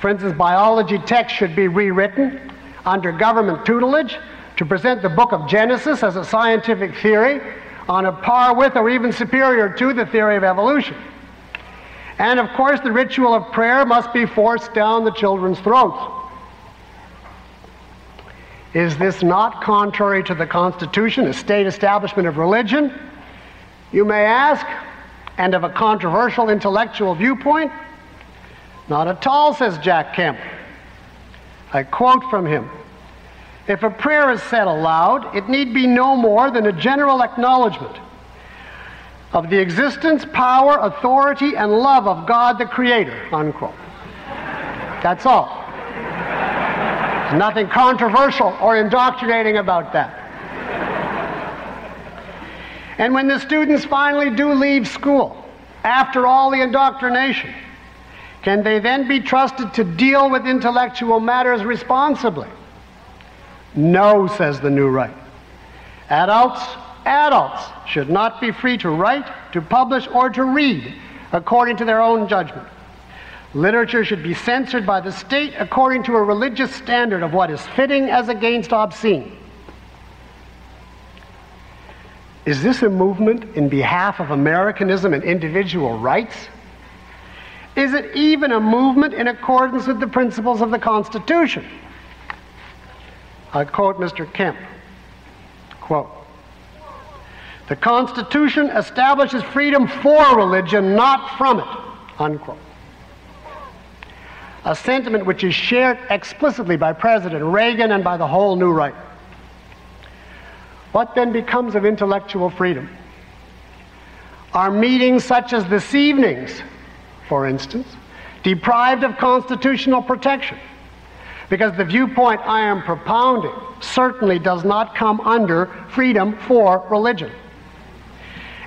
For instance, biology texts should be rewritten under government tutelage to present the book of Genesis as a scientific theory on a par with or even superior to the theory of evolution. And of course, the ritual of prayer must be forced down the children's throats. Is this not contrary to the Constitution, a state establishment of religion? You may ask, and of a controversial intellectual viewpoint? Not at all, says Jack Kemp. I quote from him If a prayer is said aloud, it need be no more than a general acknowledgement of the existence, power, authority, and love of God the Creator, unquote. That's all. Nothing controversial or indoctrinating about that. And when the students finally do leave school, after all the indoctrination, can they then be trusted to deal with intellectual matters responsibly? No, says the new right. Adults, adults should not be free to write, to publish, or to read according to their own judgment. Literature should be censored by the state according to a religious standard of what is fitting as against obscene. Is this a movement in behalf of Americanism and individual rights? Is it even a movement in accordance with the principles of the Constitution? I quote Mr. Kemp. Quote, the Constitution establishes freedom for religion, not from it. Unquote a sentiment which is shared explicitly by President Reagan and by the whole new right. What then becomes of intellectual freedom? Are meetings such as this evening's, for instance, deprived of constitutional protection? Because the viewpoint I am propounding certainly does not come under freedom for religion.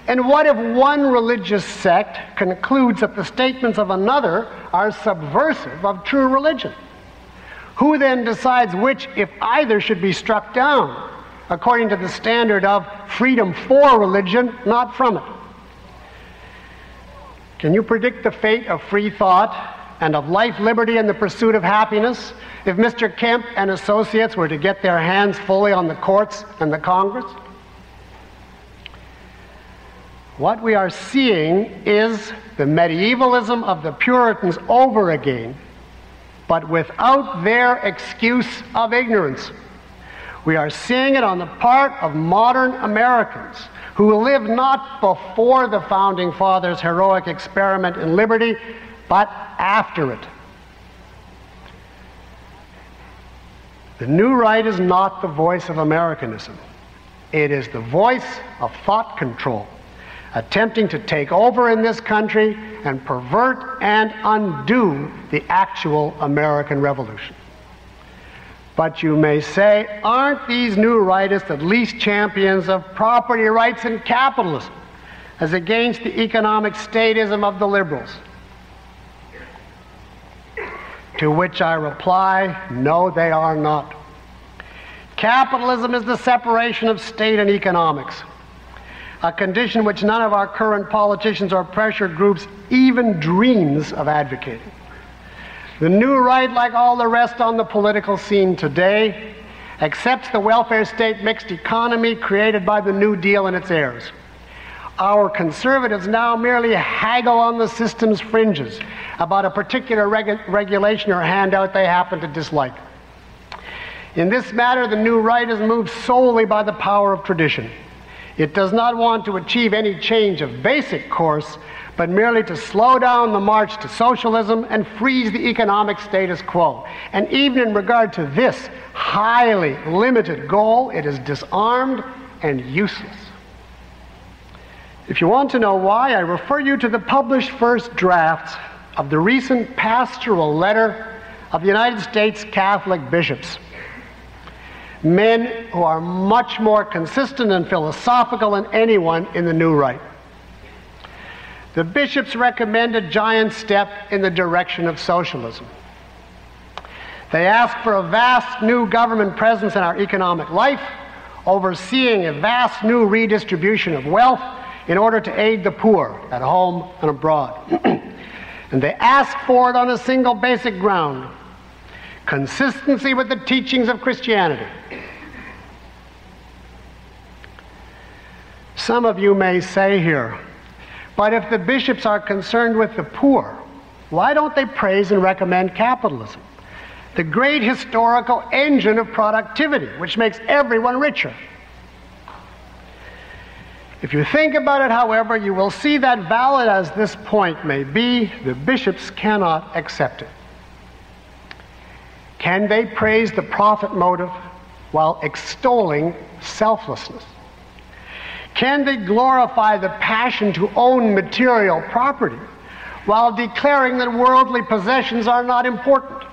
And what if one religious sect concludes that the statements of another are subversive of true religion? Who then decides which, if either, should be struck down according to the standard of freedom for religion, not from it? Can you predict the fate of free thought and of life, liberty, and the pursuit of happiness if Mr. Kemp and associates were to get their hands fully on the courts and the Congress? What we are seeing is the medievalism of the Puritans over again, but without their excuse of ignorance. We are seeing it on the part of modern Americans who lived not before the Founding Fathers' heroic experiment in liberty, but after it. The new right is not the voice of Americanism. It is the voice of thought control attempting to take over in this country and pervert and undo the actual American Revolution. But you may say, aren't these new rightists at least champions of property rights and capitalism as against the economic statism of the liberals? To which I reply, no, they are not. Capitalism is the separation of state and economics a condition which none of our current politicians or pressure groups even dreams of advocating. The new right, like all the rest on the political scene today, accepts the welfare state mixed economy created by the New Deal and its heirs. Our conservatives now merely haggle on the system's fringes about a particular regu- regulation or handout they happen to dislike. In this matter, the new right is moved solely by the power of tradition. It does not want to achieve any change of basic course, but merely to slow down the march to socialism and freeze the economic status quo. And even in regard to this highly limited goal, it is disarmed and useless. If you want to know why, I refer you to the published first draft of the recent pastoral letter of the United States Catholic bishops men who are much more consistent and philosophical than anyone in the New Right. The bishops recommend a giant step in the direction of socialism. They ask for a vast new government presence in our economic life, overseeing a vast new redistribution of wealth in order to aid the poor at home and abroad. [clears throat] and they ask for it on a single basic ground consistency with the teachings of Christianity. Some of you may say here, but if the bishops are concerned with the poor, why don't they praise and recommend capitalism? The great historical engine of productivity, which makes everyone richer. If you think about it, however, you will see that valid as this point may be, the bishops cannot accept it. Can they praise the profit motive while extolling selflessness? Can they glorify the passion to own material property while declaring that worldly possessions are not important?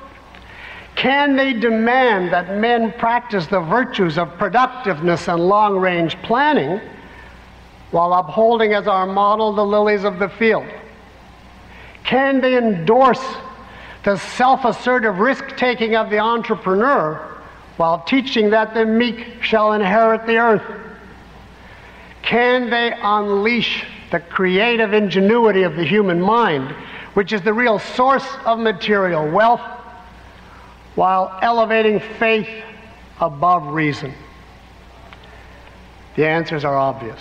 Can they demand that men practice the virtues of productiveness and long range planning while upholding as our model the lilies of the field? Can they endorse the self assertive risk taking of the entrepreneur while teaching that the meek shall inherit the earth? Can they unleash the creative ingenuity of the human mind, which is the real source of material wealth, while elevating faith above reason? The answers are obvious.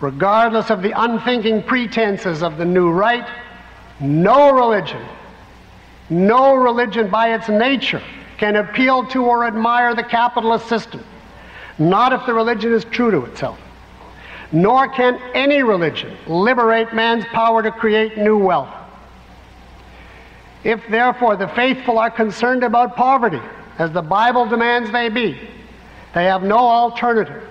Regardless of the unthinking pretenses of the new right, no religion no religion by its nature can appeal to or admire the capitalist system, not if the religion is true to itself. Nor can any religion liberate man's power to create new wealth. If, therefore, the faithful are concerned about poverty, as the Bible demands they be, they have no alternative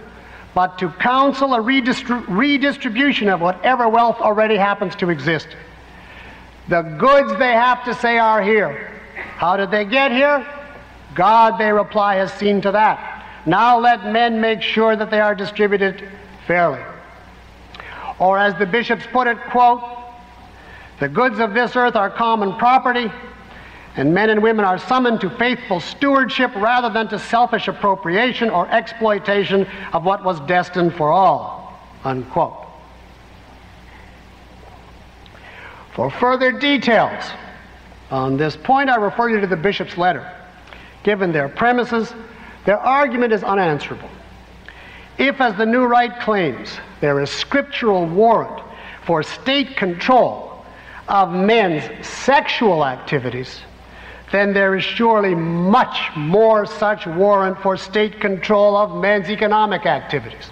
but to counsel a redistri- redistribution of whatever wealth already happens to exist. The goods they have to say are here. How did they get here? God, they reply, has seen to that. Now let men make sure that they are distributed fairly. Or as the bishops put it, quote, the goods of this earth are common property, and men and women are summoned to faithful stewardship rather than to selfish appropriation or exploitation of what was destined for all. Unquote. For further details on this point, I refer you to the bishop's letter. Given their premises, their argument is unanswerable. If, as the new right claims, there is scriptural warrant for state control of men's sexual activities, then there is surely much more such warrant for state control of men's economic activities.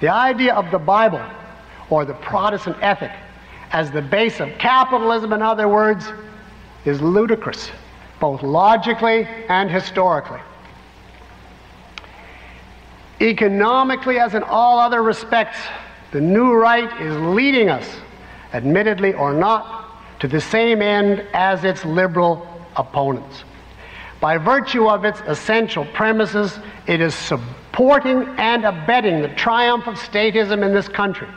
The idea of the Bible or the Protestant ethic as the base of capitalism, in other words, is ludicrous, both logically and historically. Economically, as in all other respects, the new right is leading us, admittedly or not, to the same end as its liberal opponents. By virtue of its essential premises, it is supporting and abetting the triumph of statism in this country,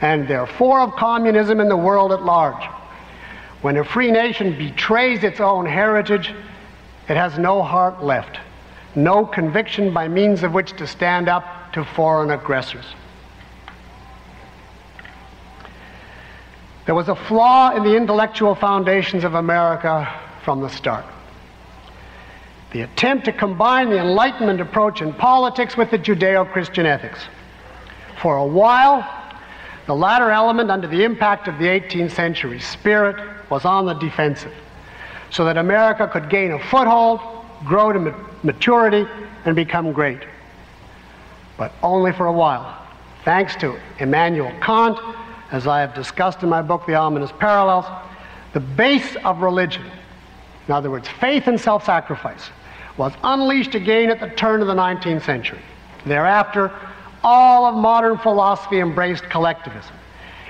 and therefore of communism in the world at large. When a free nation betrays its own heritage, it has no heart left, no conviction by means of which to stand up to foreign aggressors. There was a flaw in the intellectual foundations of America from the start. The attempt to combine the Enlightenment approach in politics with the Judeo Christian ethics. For a while, the latter element, under the impact of the 18th century spirit, was on the defensive, so that America could gain a foothold, grow to maturity, and become great. But only for a while. Thanks to Immanuel Kant, as I have discussed in my book, The Ominous Parallels, the base of religion in other words, faith and self sacrifice, was unleashed again at the turn of the 19th century. Thereafter, all of modern philosophy embraced collectivism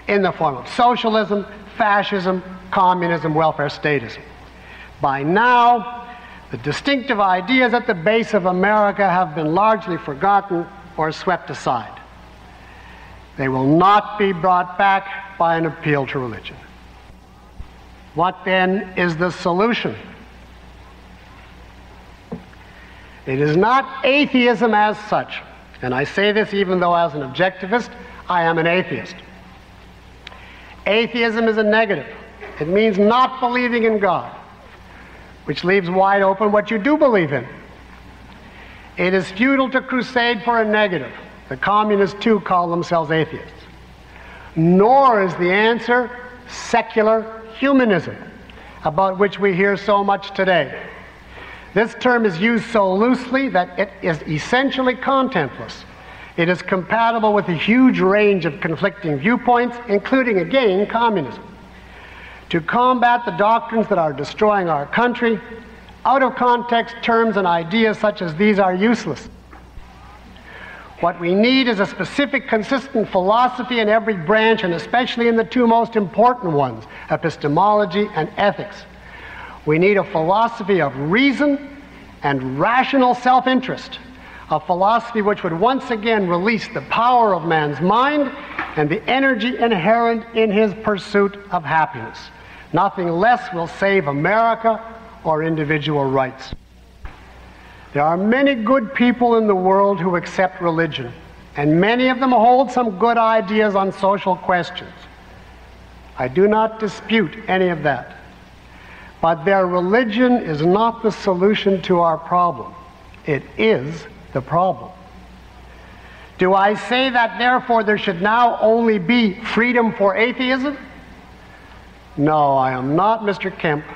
in the form of socialism, fascism, communism, welfare statism. By now, the distinctive ideas at the base of America have been largely forgotten or swept aside. They will not be brought back by an appeal to religion. What then is the solution? It is not atheism as such. And I say this even though, as an objectivist, I am an atheist. Atheism is a negative, it means not believing in God, which leaves wide open what you do believe in. It is futile to crusade for a negative. The communists, too, call themselves atheists. Nor is the answer secular humanism about which we hear so much today. This term is used so loosely that it is essentially contentless. It is compatible with a huge range of conflicting viewpoints, including, again, communism. To combat the doctrines that are destroying our country, out of context terms and ideas such as these are useless. What we need is a specific, consistent philosophy in every branch, and especially in the two most important ones epistemology and ethics. We need a philosophy of reason and rational self interest, a philosophy which would once again release the power of man's mind and the energy inherent in his pursuit of happiness. Nothing less will save America or individual rights. There are many good people in the world who accept religion, and many of them hold some good ideas on social questions. I do not dispute any of that. But their religion is not the solution to our problem, it is the problem. Do I say that therefore there should now only be freedom for atheism? No, I am not Mr. Kemp.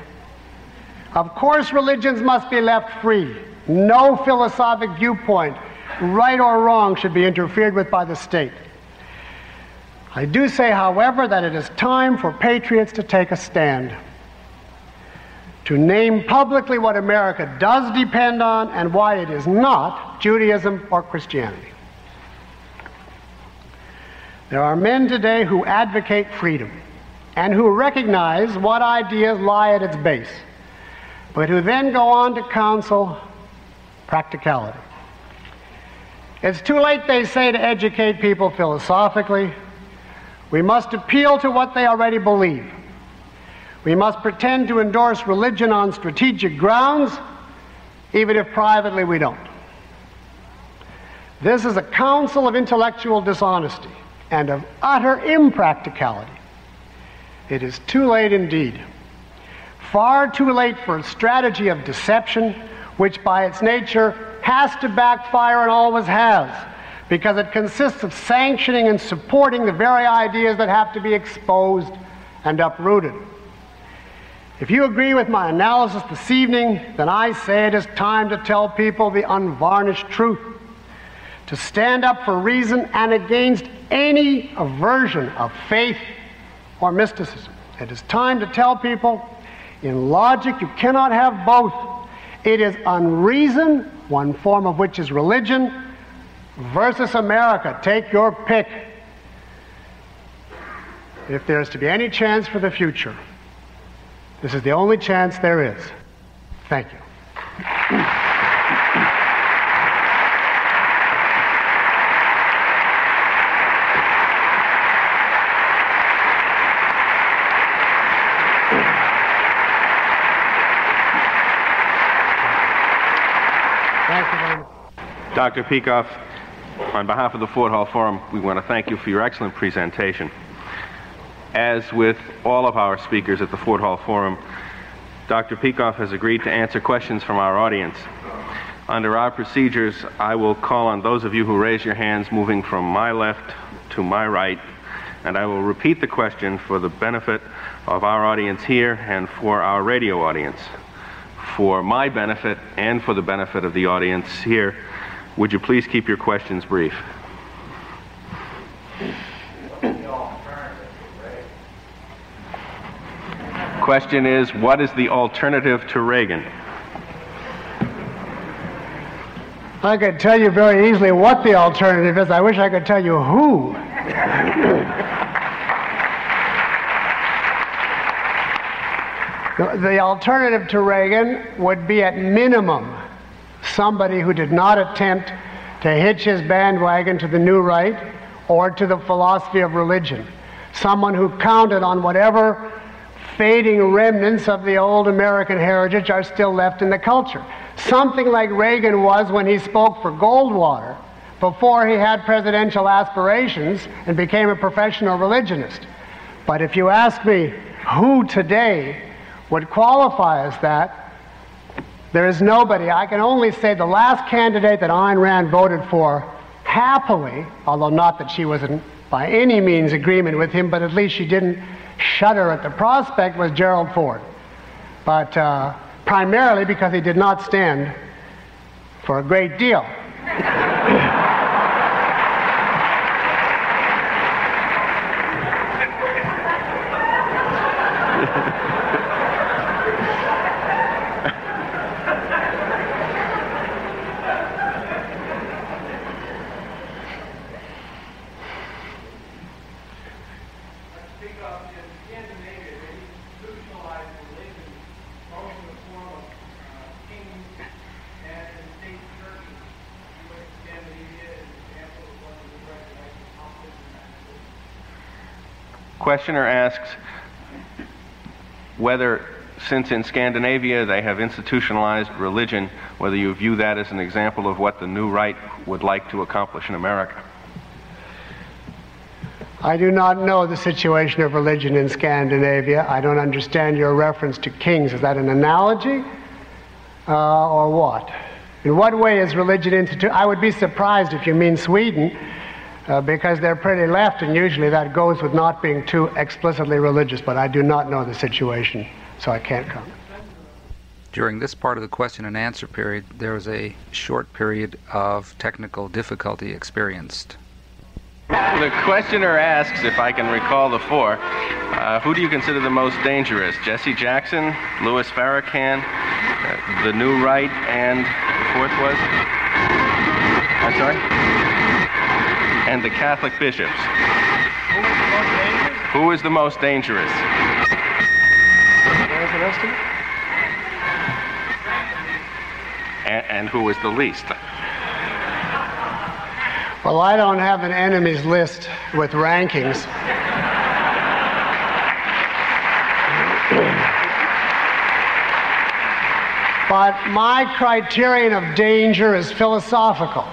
Of course, religions must be left free. No philosophic viewpoint, right or wrong, should be interfered with by the state. I do say, however, that it is time for patriots to take a stand. To name publicly what America does depend on and why it is not Judaism or Christianity. There are men today who advocate freedom and who recognize what ideas lie at its base, but who then go on to counsel practicality. It's too late, they say, to educate people philosophically. We must appeal to what they already believe. We must pretend to endorse religion on strategic grounds, even if privately we don't. This is a counsel of intellectual dishonesty and of utter impracticality. It is too late indeed. Far too late for a strategy of deception, which by its nature has to backfire and always has, because it consists of sanctioning and supporting the very ideas that have to be exposed and uprooted. If you agree with my analysis this evening, then I say it is time to tell people the unvarnished truth, to stand up for reason and against any aversion of faith or mysticism. It is time to tell people in logic you cannot have both. It is unreason, one form of which is religion, versus America. Take your pick. If there is to be any chance for the future, this is the only chance there is. Thank you. Dr. Peikoff, on behalf of the Ford Hall Forum, we want to thank you for your excellent presentation. As with all of our speakers at the Ford Hall Forum, Dr. Peikoff has agreed to answer questions from our audience. Under our procedures, I will call on those of you who raise your hands moving from my left to my right, and I will repeat the question for the benefit of our audience here and for our radio audience. For my benefit and for the benefit of the audience here, would you please keep your questions brief? Question is, what is the alternative to Reagan? I could tell you very easily what the alternative is. I wish I could tell you who. the, the alternative to Reagan would be at minimum somebody who did not attempt to hitch his bandwagon to the new right or to the philosophy of religion. Someone who counted on whatever fading remnants of the old American heritage are still left in the culture. Something like Reagan was when he spoke for Goldwater before he had presidential aspirations and became a professional religionist. But if you ask me who today would qualify as that, there is nobody. I can only say the last candidate that Ayn Rand voted for happily, although not that she was in by any means agreement with him, but at least she didn't shudder at the prospect, was Gerald Ford. But uh, primarily because he did not stand for a great deal. [laughs] questioner asks whether, since in Scandinavia they have institutionalized religion, whether you view that as an example of what the new right would like to accomplish in America. I do not know the situation of religion in Scandinavia. I don't understand your reference to kings. Is that an analogy? Uh, or what? In what way is religion instituted? I would be surprised if you mean Sweden uh, because they're pretty left, and usually that goes with not being too explicitly religious, but I do not know the situation, so I can't comment. During this part of the question and answer period, there was a short period of technical difficulty experienced. The questioner asks, if I can recall the four, uh, who do you consider the most dangerous? Jesse Jackson, Louis Farrakhan, uh, the New Right, and the fourth was? I'm sorry? And the Catholic bishops. Who is the most dangerous? And, and who is the least? Well, I don't have an enemies list with rankings. But my criterion of danger is philosophical.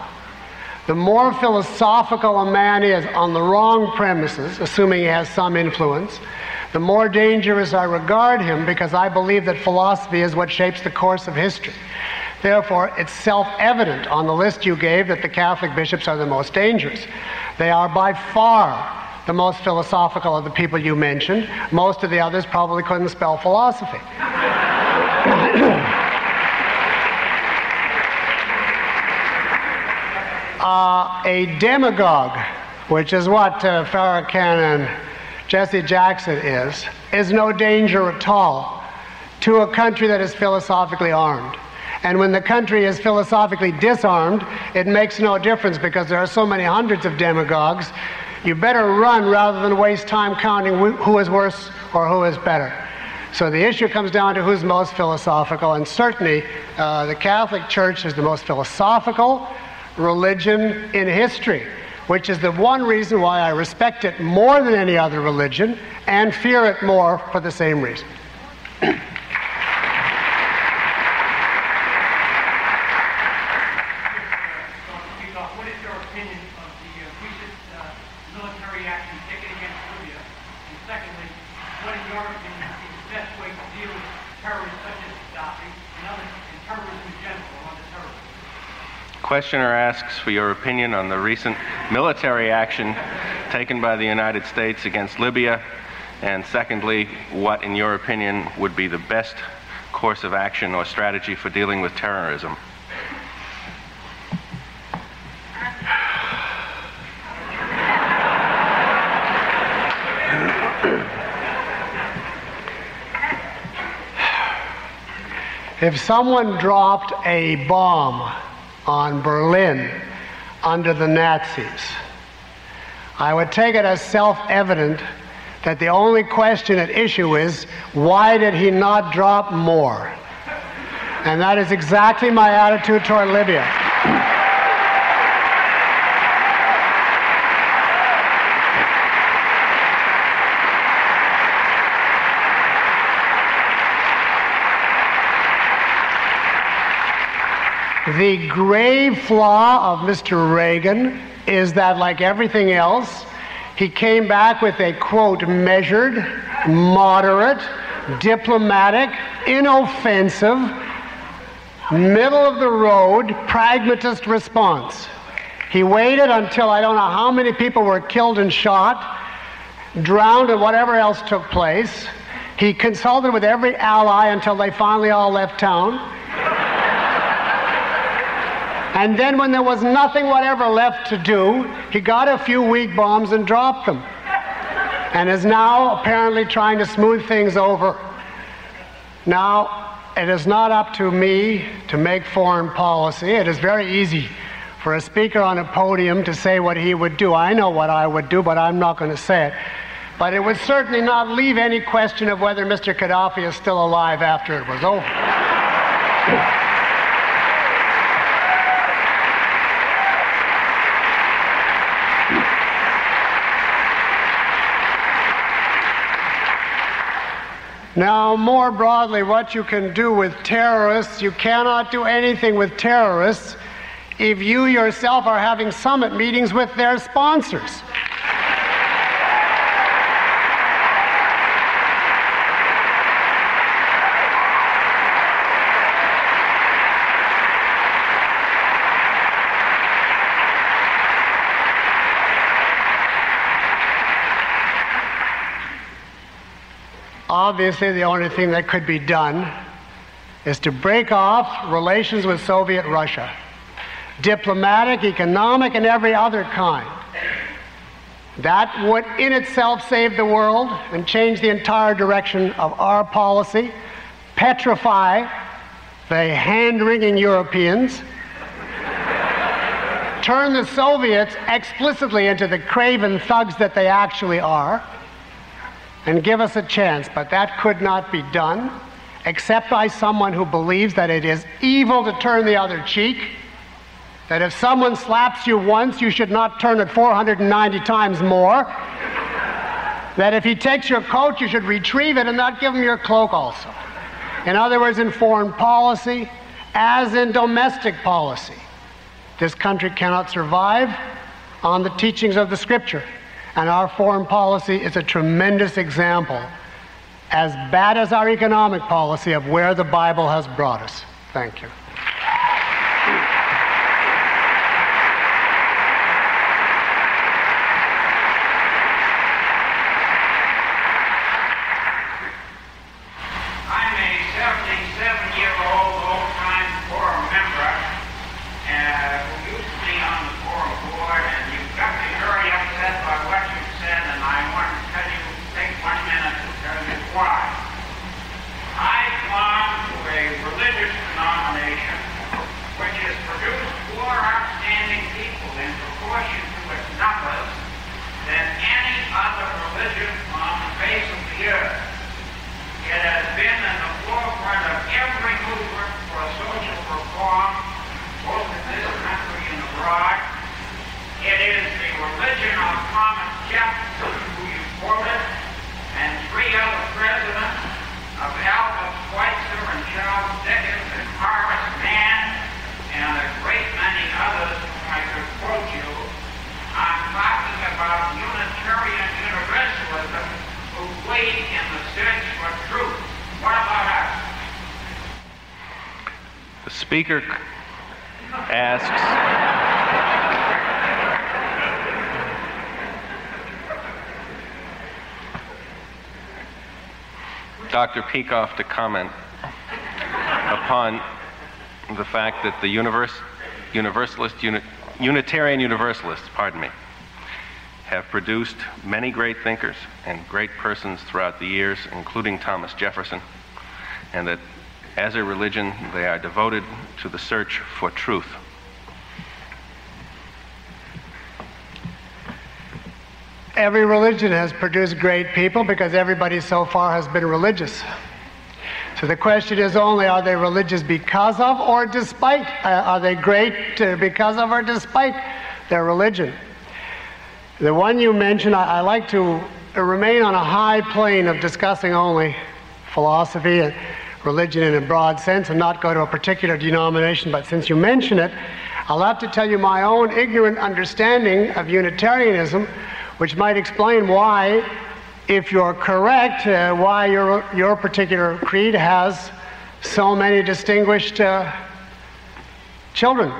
The more philosophical a man is on the wrong premises, assuming he has some influence, the more dangerous I regard him because I believe that philosophy is what shapes the course of history. Therefore, it's self evident on the list you gave that the Catholic bishops are the most dangerous. They are by far the most philosophical of the people you mentioned. Most of the others probably couldn't spell philosophy. [clears throat] a demagogue, which is what uh, Farrakhan and Jesse Jackson is, is no danger at all to a country that is philosophically armed. And when the country is philosophically disarmed, it makes no difference because there are so many hundreds of demagogues. You better run rather than waste time counting who is worse or who is better. So the issue comes down to who's most philosophical, and certainly uh, the Catholic Church is the most philosophical religion in history, which is the one reason why I respect it more than any other religion and fear it more for the same reason. [clears throat] questioner asks for your opinion on the recent military action taken by the United States against Libya, and secondly, what, in your opinion, would be the best course of action or strategy for dealing with terrorism? If someone dropped a bomb on Berlin under the Nazis. I would take it as self evident that the only question at issue is why did he not drop more? And that is exactly my attitude toward Libya. The grave flaw of Mr. Reagan is that, like everything else, he came back with a quote, measured, moderate, diplomatic, inoffensive, middle of the road, pragmatist response. He waited until I don't know how many people were killed and shot, drowned, and whatever else took place. He consulted with every ally until they finally all left town. And then, when there was nothing whatever left to do, he got a few weak bombs and dropped them. And is now apparently trying to smooth things over. Now, it is not up to me to make foreign policy. It is very easy for a speaker on a podium to say what he would do. I know what I would do, but I'm not going to say it. But it would certainly not leave any question of whether Mr. Gaddafi is still alive after it was over. Now, more broadly, what you can do with terrorists, you cannot do anything with terrorists if you yourself are having summit meetings with their sponsors. Obviously the only thing that could be done is to break off relations with Soviet Russia, diplomatic, economic, and every other kind. That would in itself save the world and change the entire direction of our policy, petrify the hand wringing Europeans, turn the Soviets explicitly into the craven thugs that they actually are and give us a chance. But that could not be done except by someone who believes that it is evil to turn the other cheek, that if someone slaps you once, you should not turn it 490 times more, that if he takes your coat, you should retrieve it and not give him your cloak also. In other words, in foreign policy, as in domestic policy, this country cannot survive on the teachings of the Scripture. And our foreign policy is a tremendous example, as bad as our economic policy, of where the Bible has brought us. Thank you. I'm a 77-year-old old-time forum member uh, who used to be on the forum board, and you've got me very upset by what you said, and I want to tell you, take one minute to tell you why. I belong to a religious denomination which has produced more outstanding people in proportion to its numbers than any other religion on the face of the earth. It has been in the forefront of every movement for social reform, both in this country and abroad. It is the religion of Thomas Jefferson, who you quoted, and three other presidents of Albert Schweitzer and Charles Dickens and Horace Mann, and a great many others whom I could quote you. I'm talking about Unitarian Universalism who wait in the search for truth. What about us? The speaker asks. Dr. Peikoff to comment upon the fact that the universe, Universalist, uni, Unitarian Universalists, pardon me, have produced many great thinkers and great persons throughout the years, including Thomas Jefferson, and that as a religion they are devoted to the search for truth. Every religion has produced great people because everybody so far has been religious. So the question is only are they religious because of or despite? Uh, are they great uh, because of or despite their religion? The one you mentioned, I, I like to remain on a high plane of discussing only philosophy and religion in a broad sense and not go to a particular denomination. But since you mention it, I'll have to tell you my own ignorant understanding of Unitarianism, which might explain why, if you're correct, uh, why your, your particular creed has so many distinguished uh, children.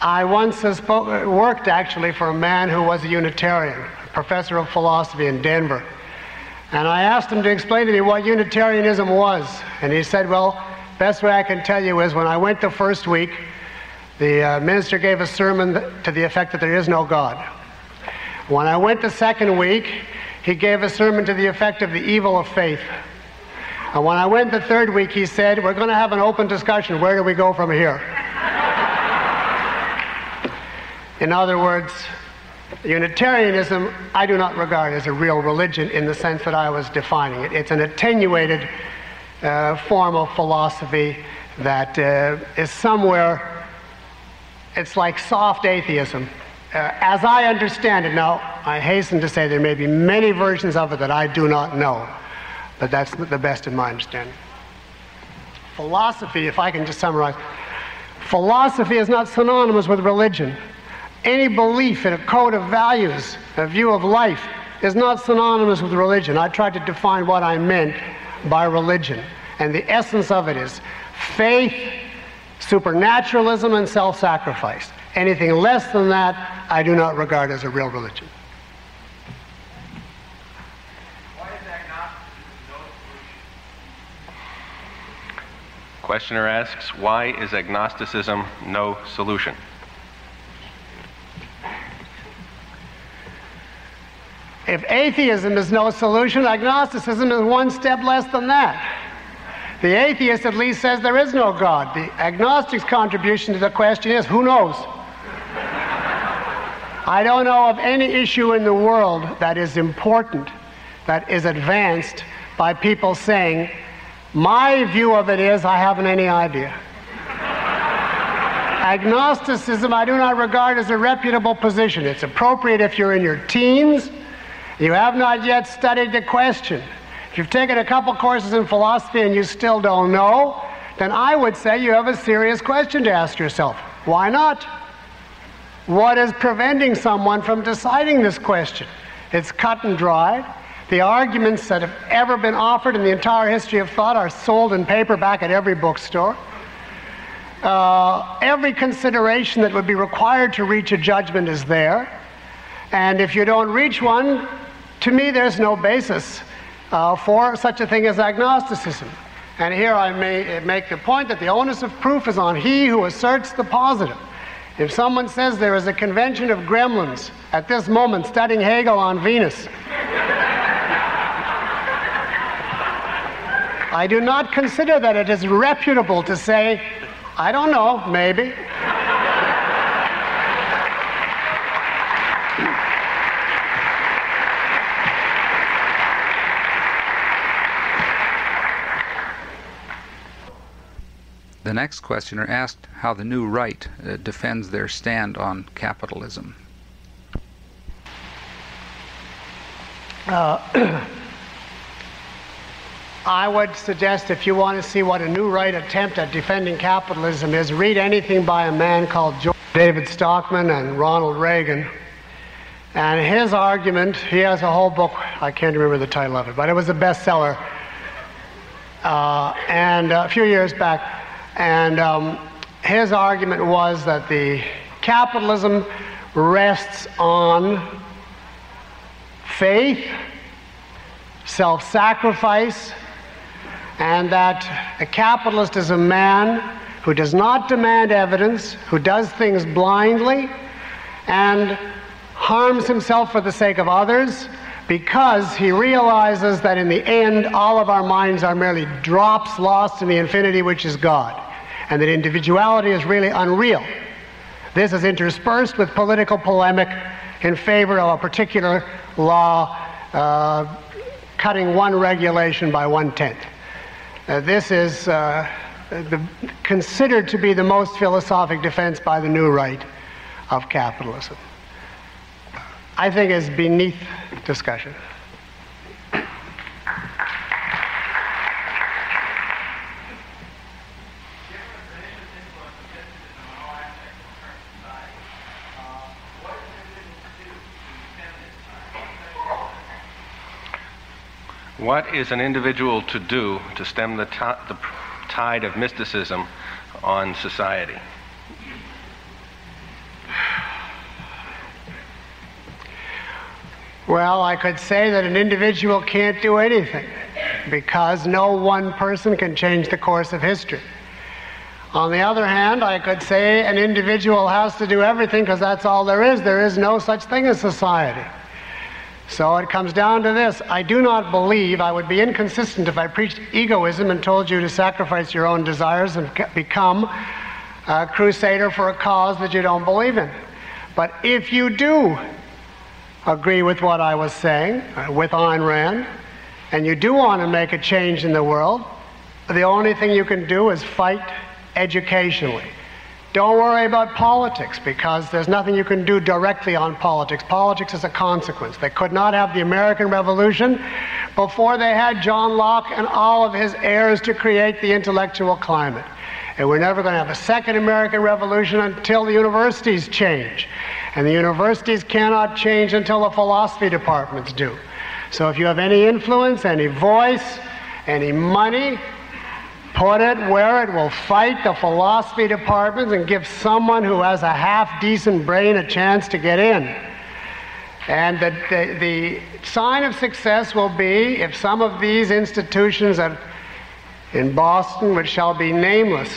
I once uh, spoke, worked actually for a man who was a Unitarian, a professor of philosophy in Denver. And I asked him to explain to me what Unitarianism was. And he said, Well, best way I can tell you is when I went the first week, the uh, minister gave a sermon to the effect that there is no God. When I went the second week, he gave a sermon to the effect of the evil of faith. And when I went the third week, he said, We're going to have an open discussion. Where do we go from here? In other words, Unitarianism I do not regard as a real religion in the sense that I was defining it. It's an attenuated uh, form of philosophy that uh, is somewhere, it's like soft atheism. Uh, as I understand it, now I hasten to say there may be many versions of it that I do not know, but that's the best in my understanding. Philosophy, if I can just summarize, philosophy is not synonymous with religion. Any belief in a code of values, a view of life, is not synonymous with religion. I tried to define what I meant by religion. And the essence of it is faith, supernaturalism, and self sacrifice. Anything less than that, I do not regard as a real religion. Why is agnosticism no solution? Questioner asks, why is agnosticism no solution? If atheism is no solution, agnosticism is one step less than that. The atheist at least says there is no God. The agnostic's contribution to the question is who knows? I don't know of any issue in the world that is important, that is advanced by people saying, my view of it is I haven't any idea. Agnosticism I do not regard as a reputable position. It's appropriate if you're in your teens, you have not yet studied the question. If you've taken a couple courses in philosophy and you still don't know, then I would say you have a serious question to ask yourself. Why not? What is preventing someone from deciding this question? It's cut and dried. The arguments that have ever been offered in the entire history of thought are sold in paperback at every bookstore. Uh, every consideration that would be required to reach a judgment is there. And if you don't reach one, to me, there's no basis uh, for such a thing as agnosticism. And here I may make the point that the onus of proof is on he who asserts the positive. If someone says there is a convention of gremlins at this moment studying Hegel on Venus, I do not consider that it is reputable to say, I don't know, maybe. The next questioner asked how the new right uh, defends their stand on capitalism. Uh, [clears throat] I would suggest if you want to see what a new right attempt at defending capitalism is, read anything by a man called George David Stockman and Ronald Reagan. And his argument, he has a whole book, I can't remember the title of it, but it was a bestseller. Uh, and a few years back, and um, his argument was that the capitalism rests on faith, self sacrifice, and that a capitalist is a man who does not demand evidence, who does things blindly, and harms himself for the sake of others because he realizes that in the end all of our minds are merely drops lost in the infinity which is God and that individuality is really unreal. This is interspersed with political polemic in favor of a particular law uh, cutting one regulation by one tenth. Uh, this is uh, the, considered to be the most philosophic defense by the new right of capitalism. I think is beneath discussion. What is an individual to do to stem the, the tide of mysticism on society? Well, I could say that an individual can't do anything because no one person can change the course of history. On the other hand, I could say an individual has to do everything because that's all there is. There is no such thing as society. So it comes down to this. I do not believe, I would be inconsistent if I preached egoism and told you to sacrifice your own desires and become a crusader for a cause that you don't believe in. But if you do agree with what I was saying, uh, with Ayn Rand, and you do want to make a change in the world, the only thing you can do is fight educationally. Don't worry about politics because there's nothing you can do directly on politics. Politics is a consequence. They could not have the American Revolution before they had John Locke and all of his heirs to create the intellectual climate. And we're never going to have a second American Revolution until the universities change. And the universities cannot change until the philosophy departments do. So if you have any influence, any voice, any money, Put it where it will fight the philosophy departments and give someone who has a half decent brain a chance to get in. And the, the, the, sign of success will be if some of these institutions in Boston, which shall be nameless,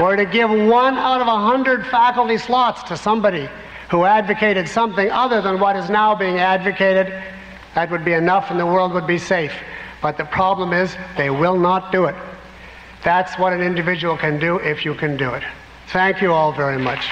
were to give one out of a hundred faculty slots to somebody who advocated something other than what is now being advocated, that would be enough and the world would be safe. But the problem is they will not do it. That's what an individual can do if you can do it. Thank you all very much.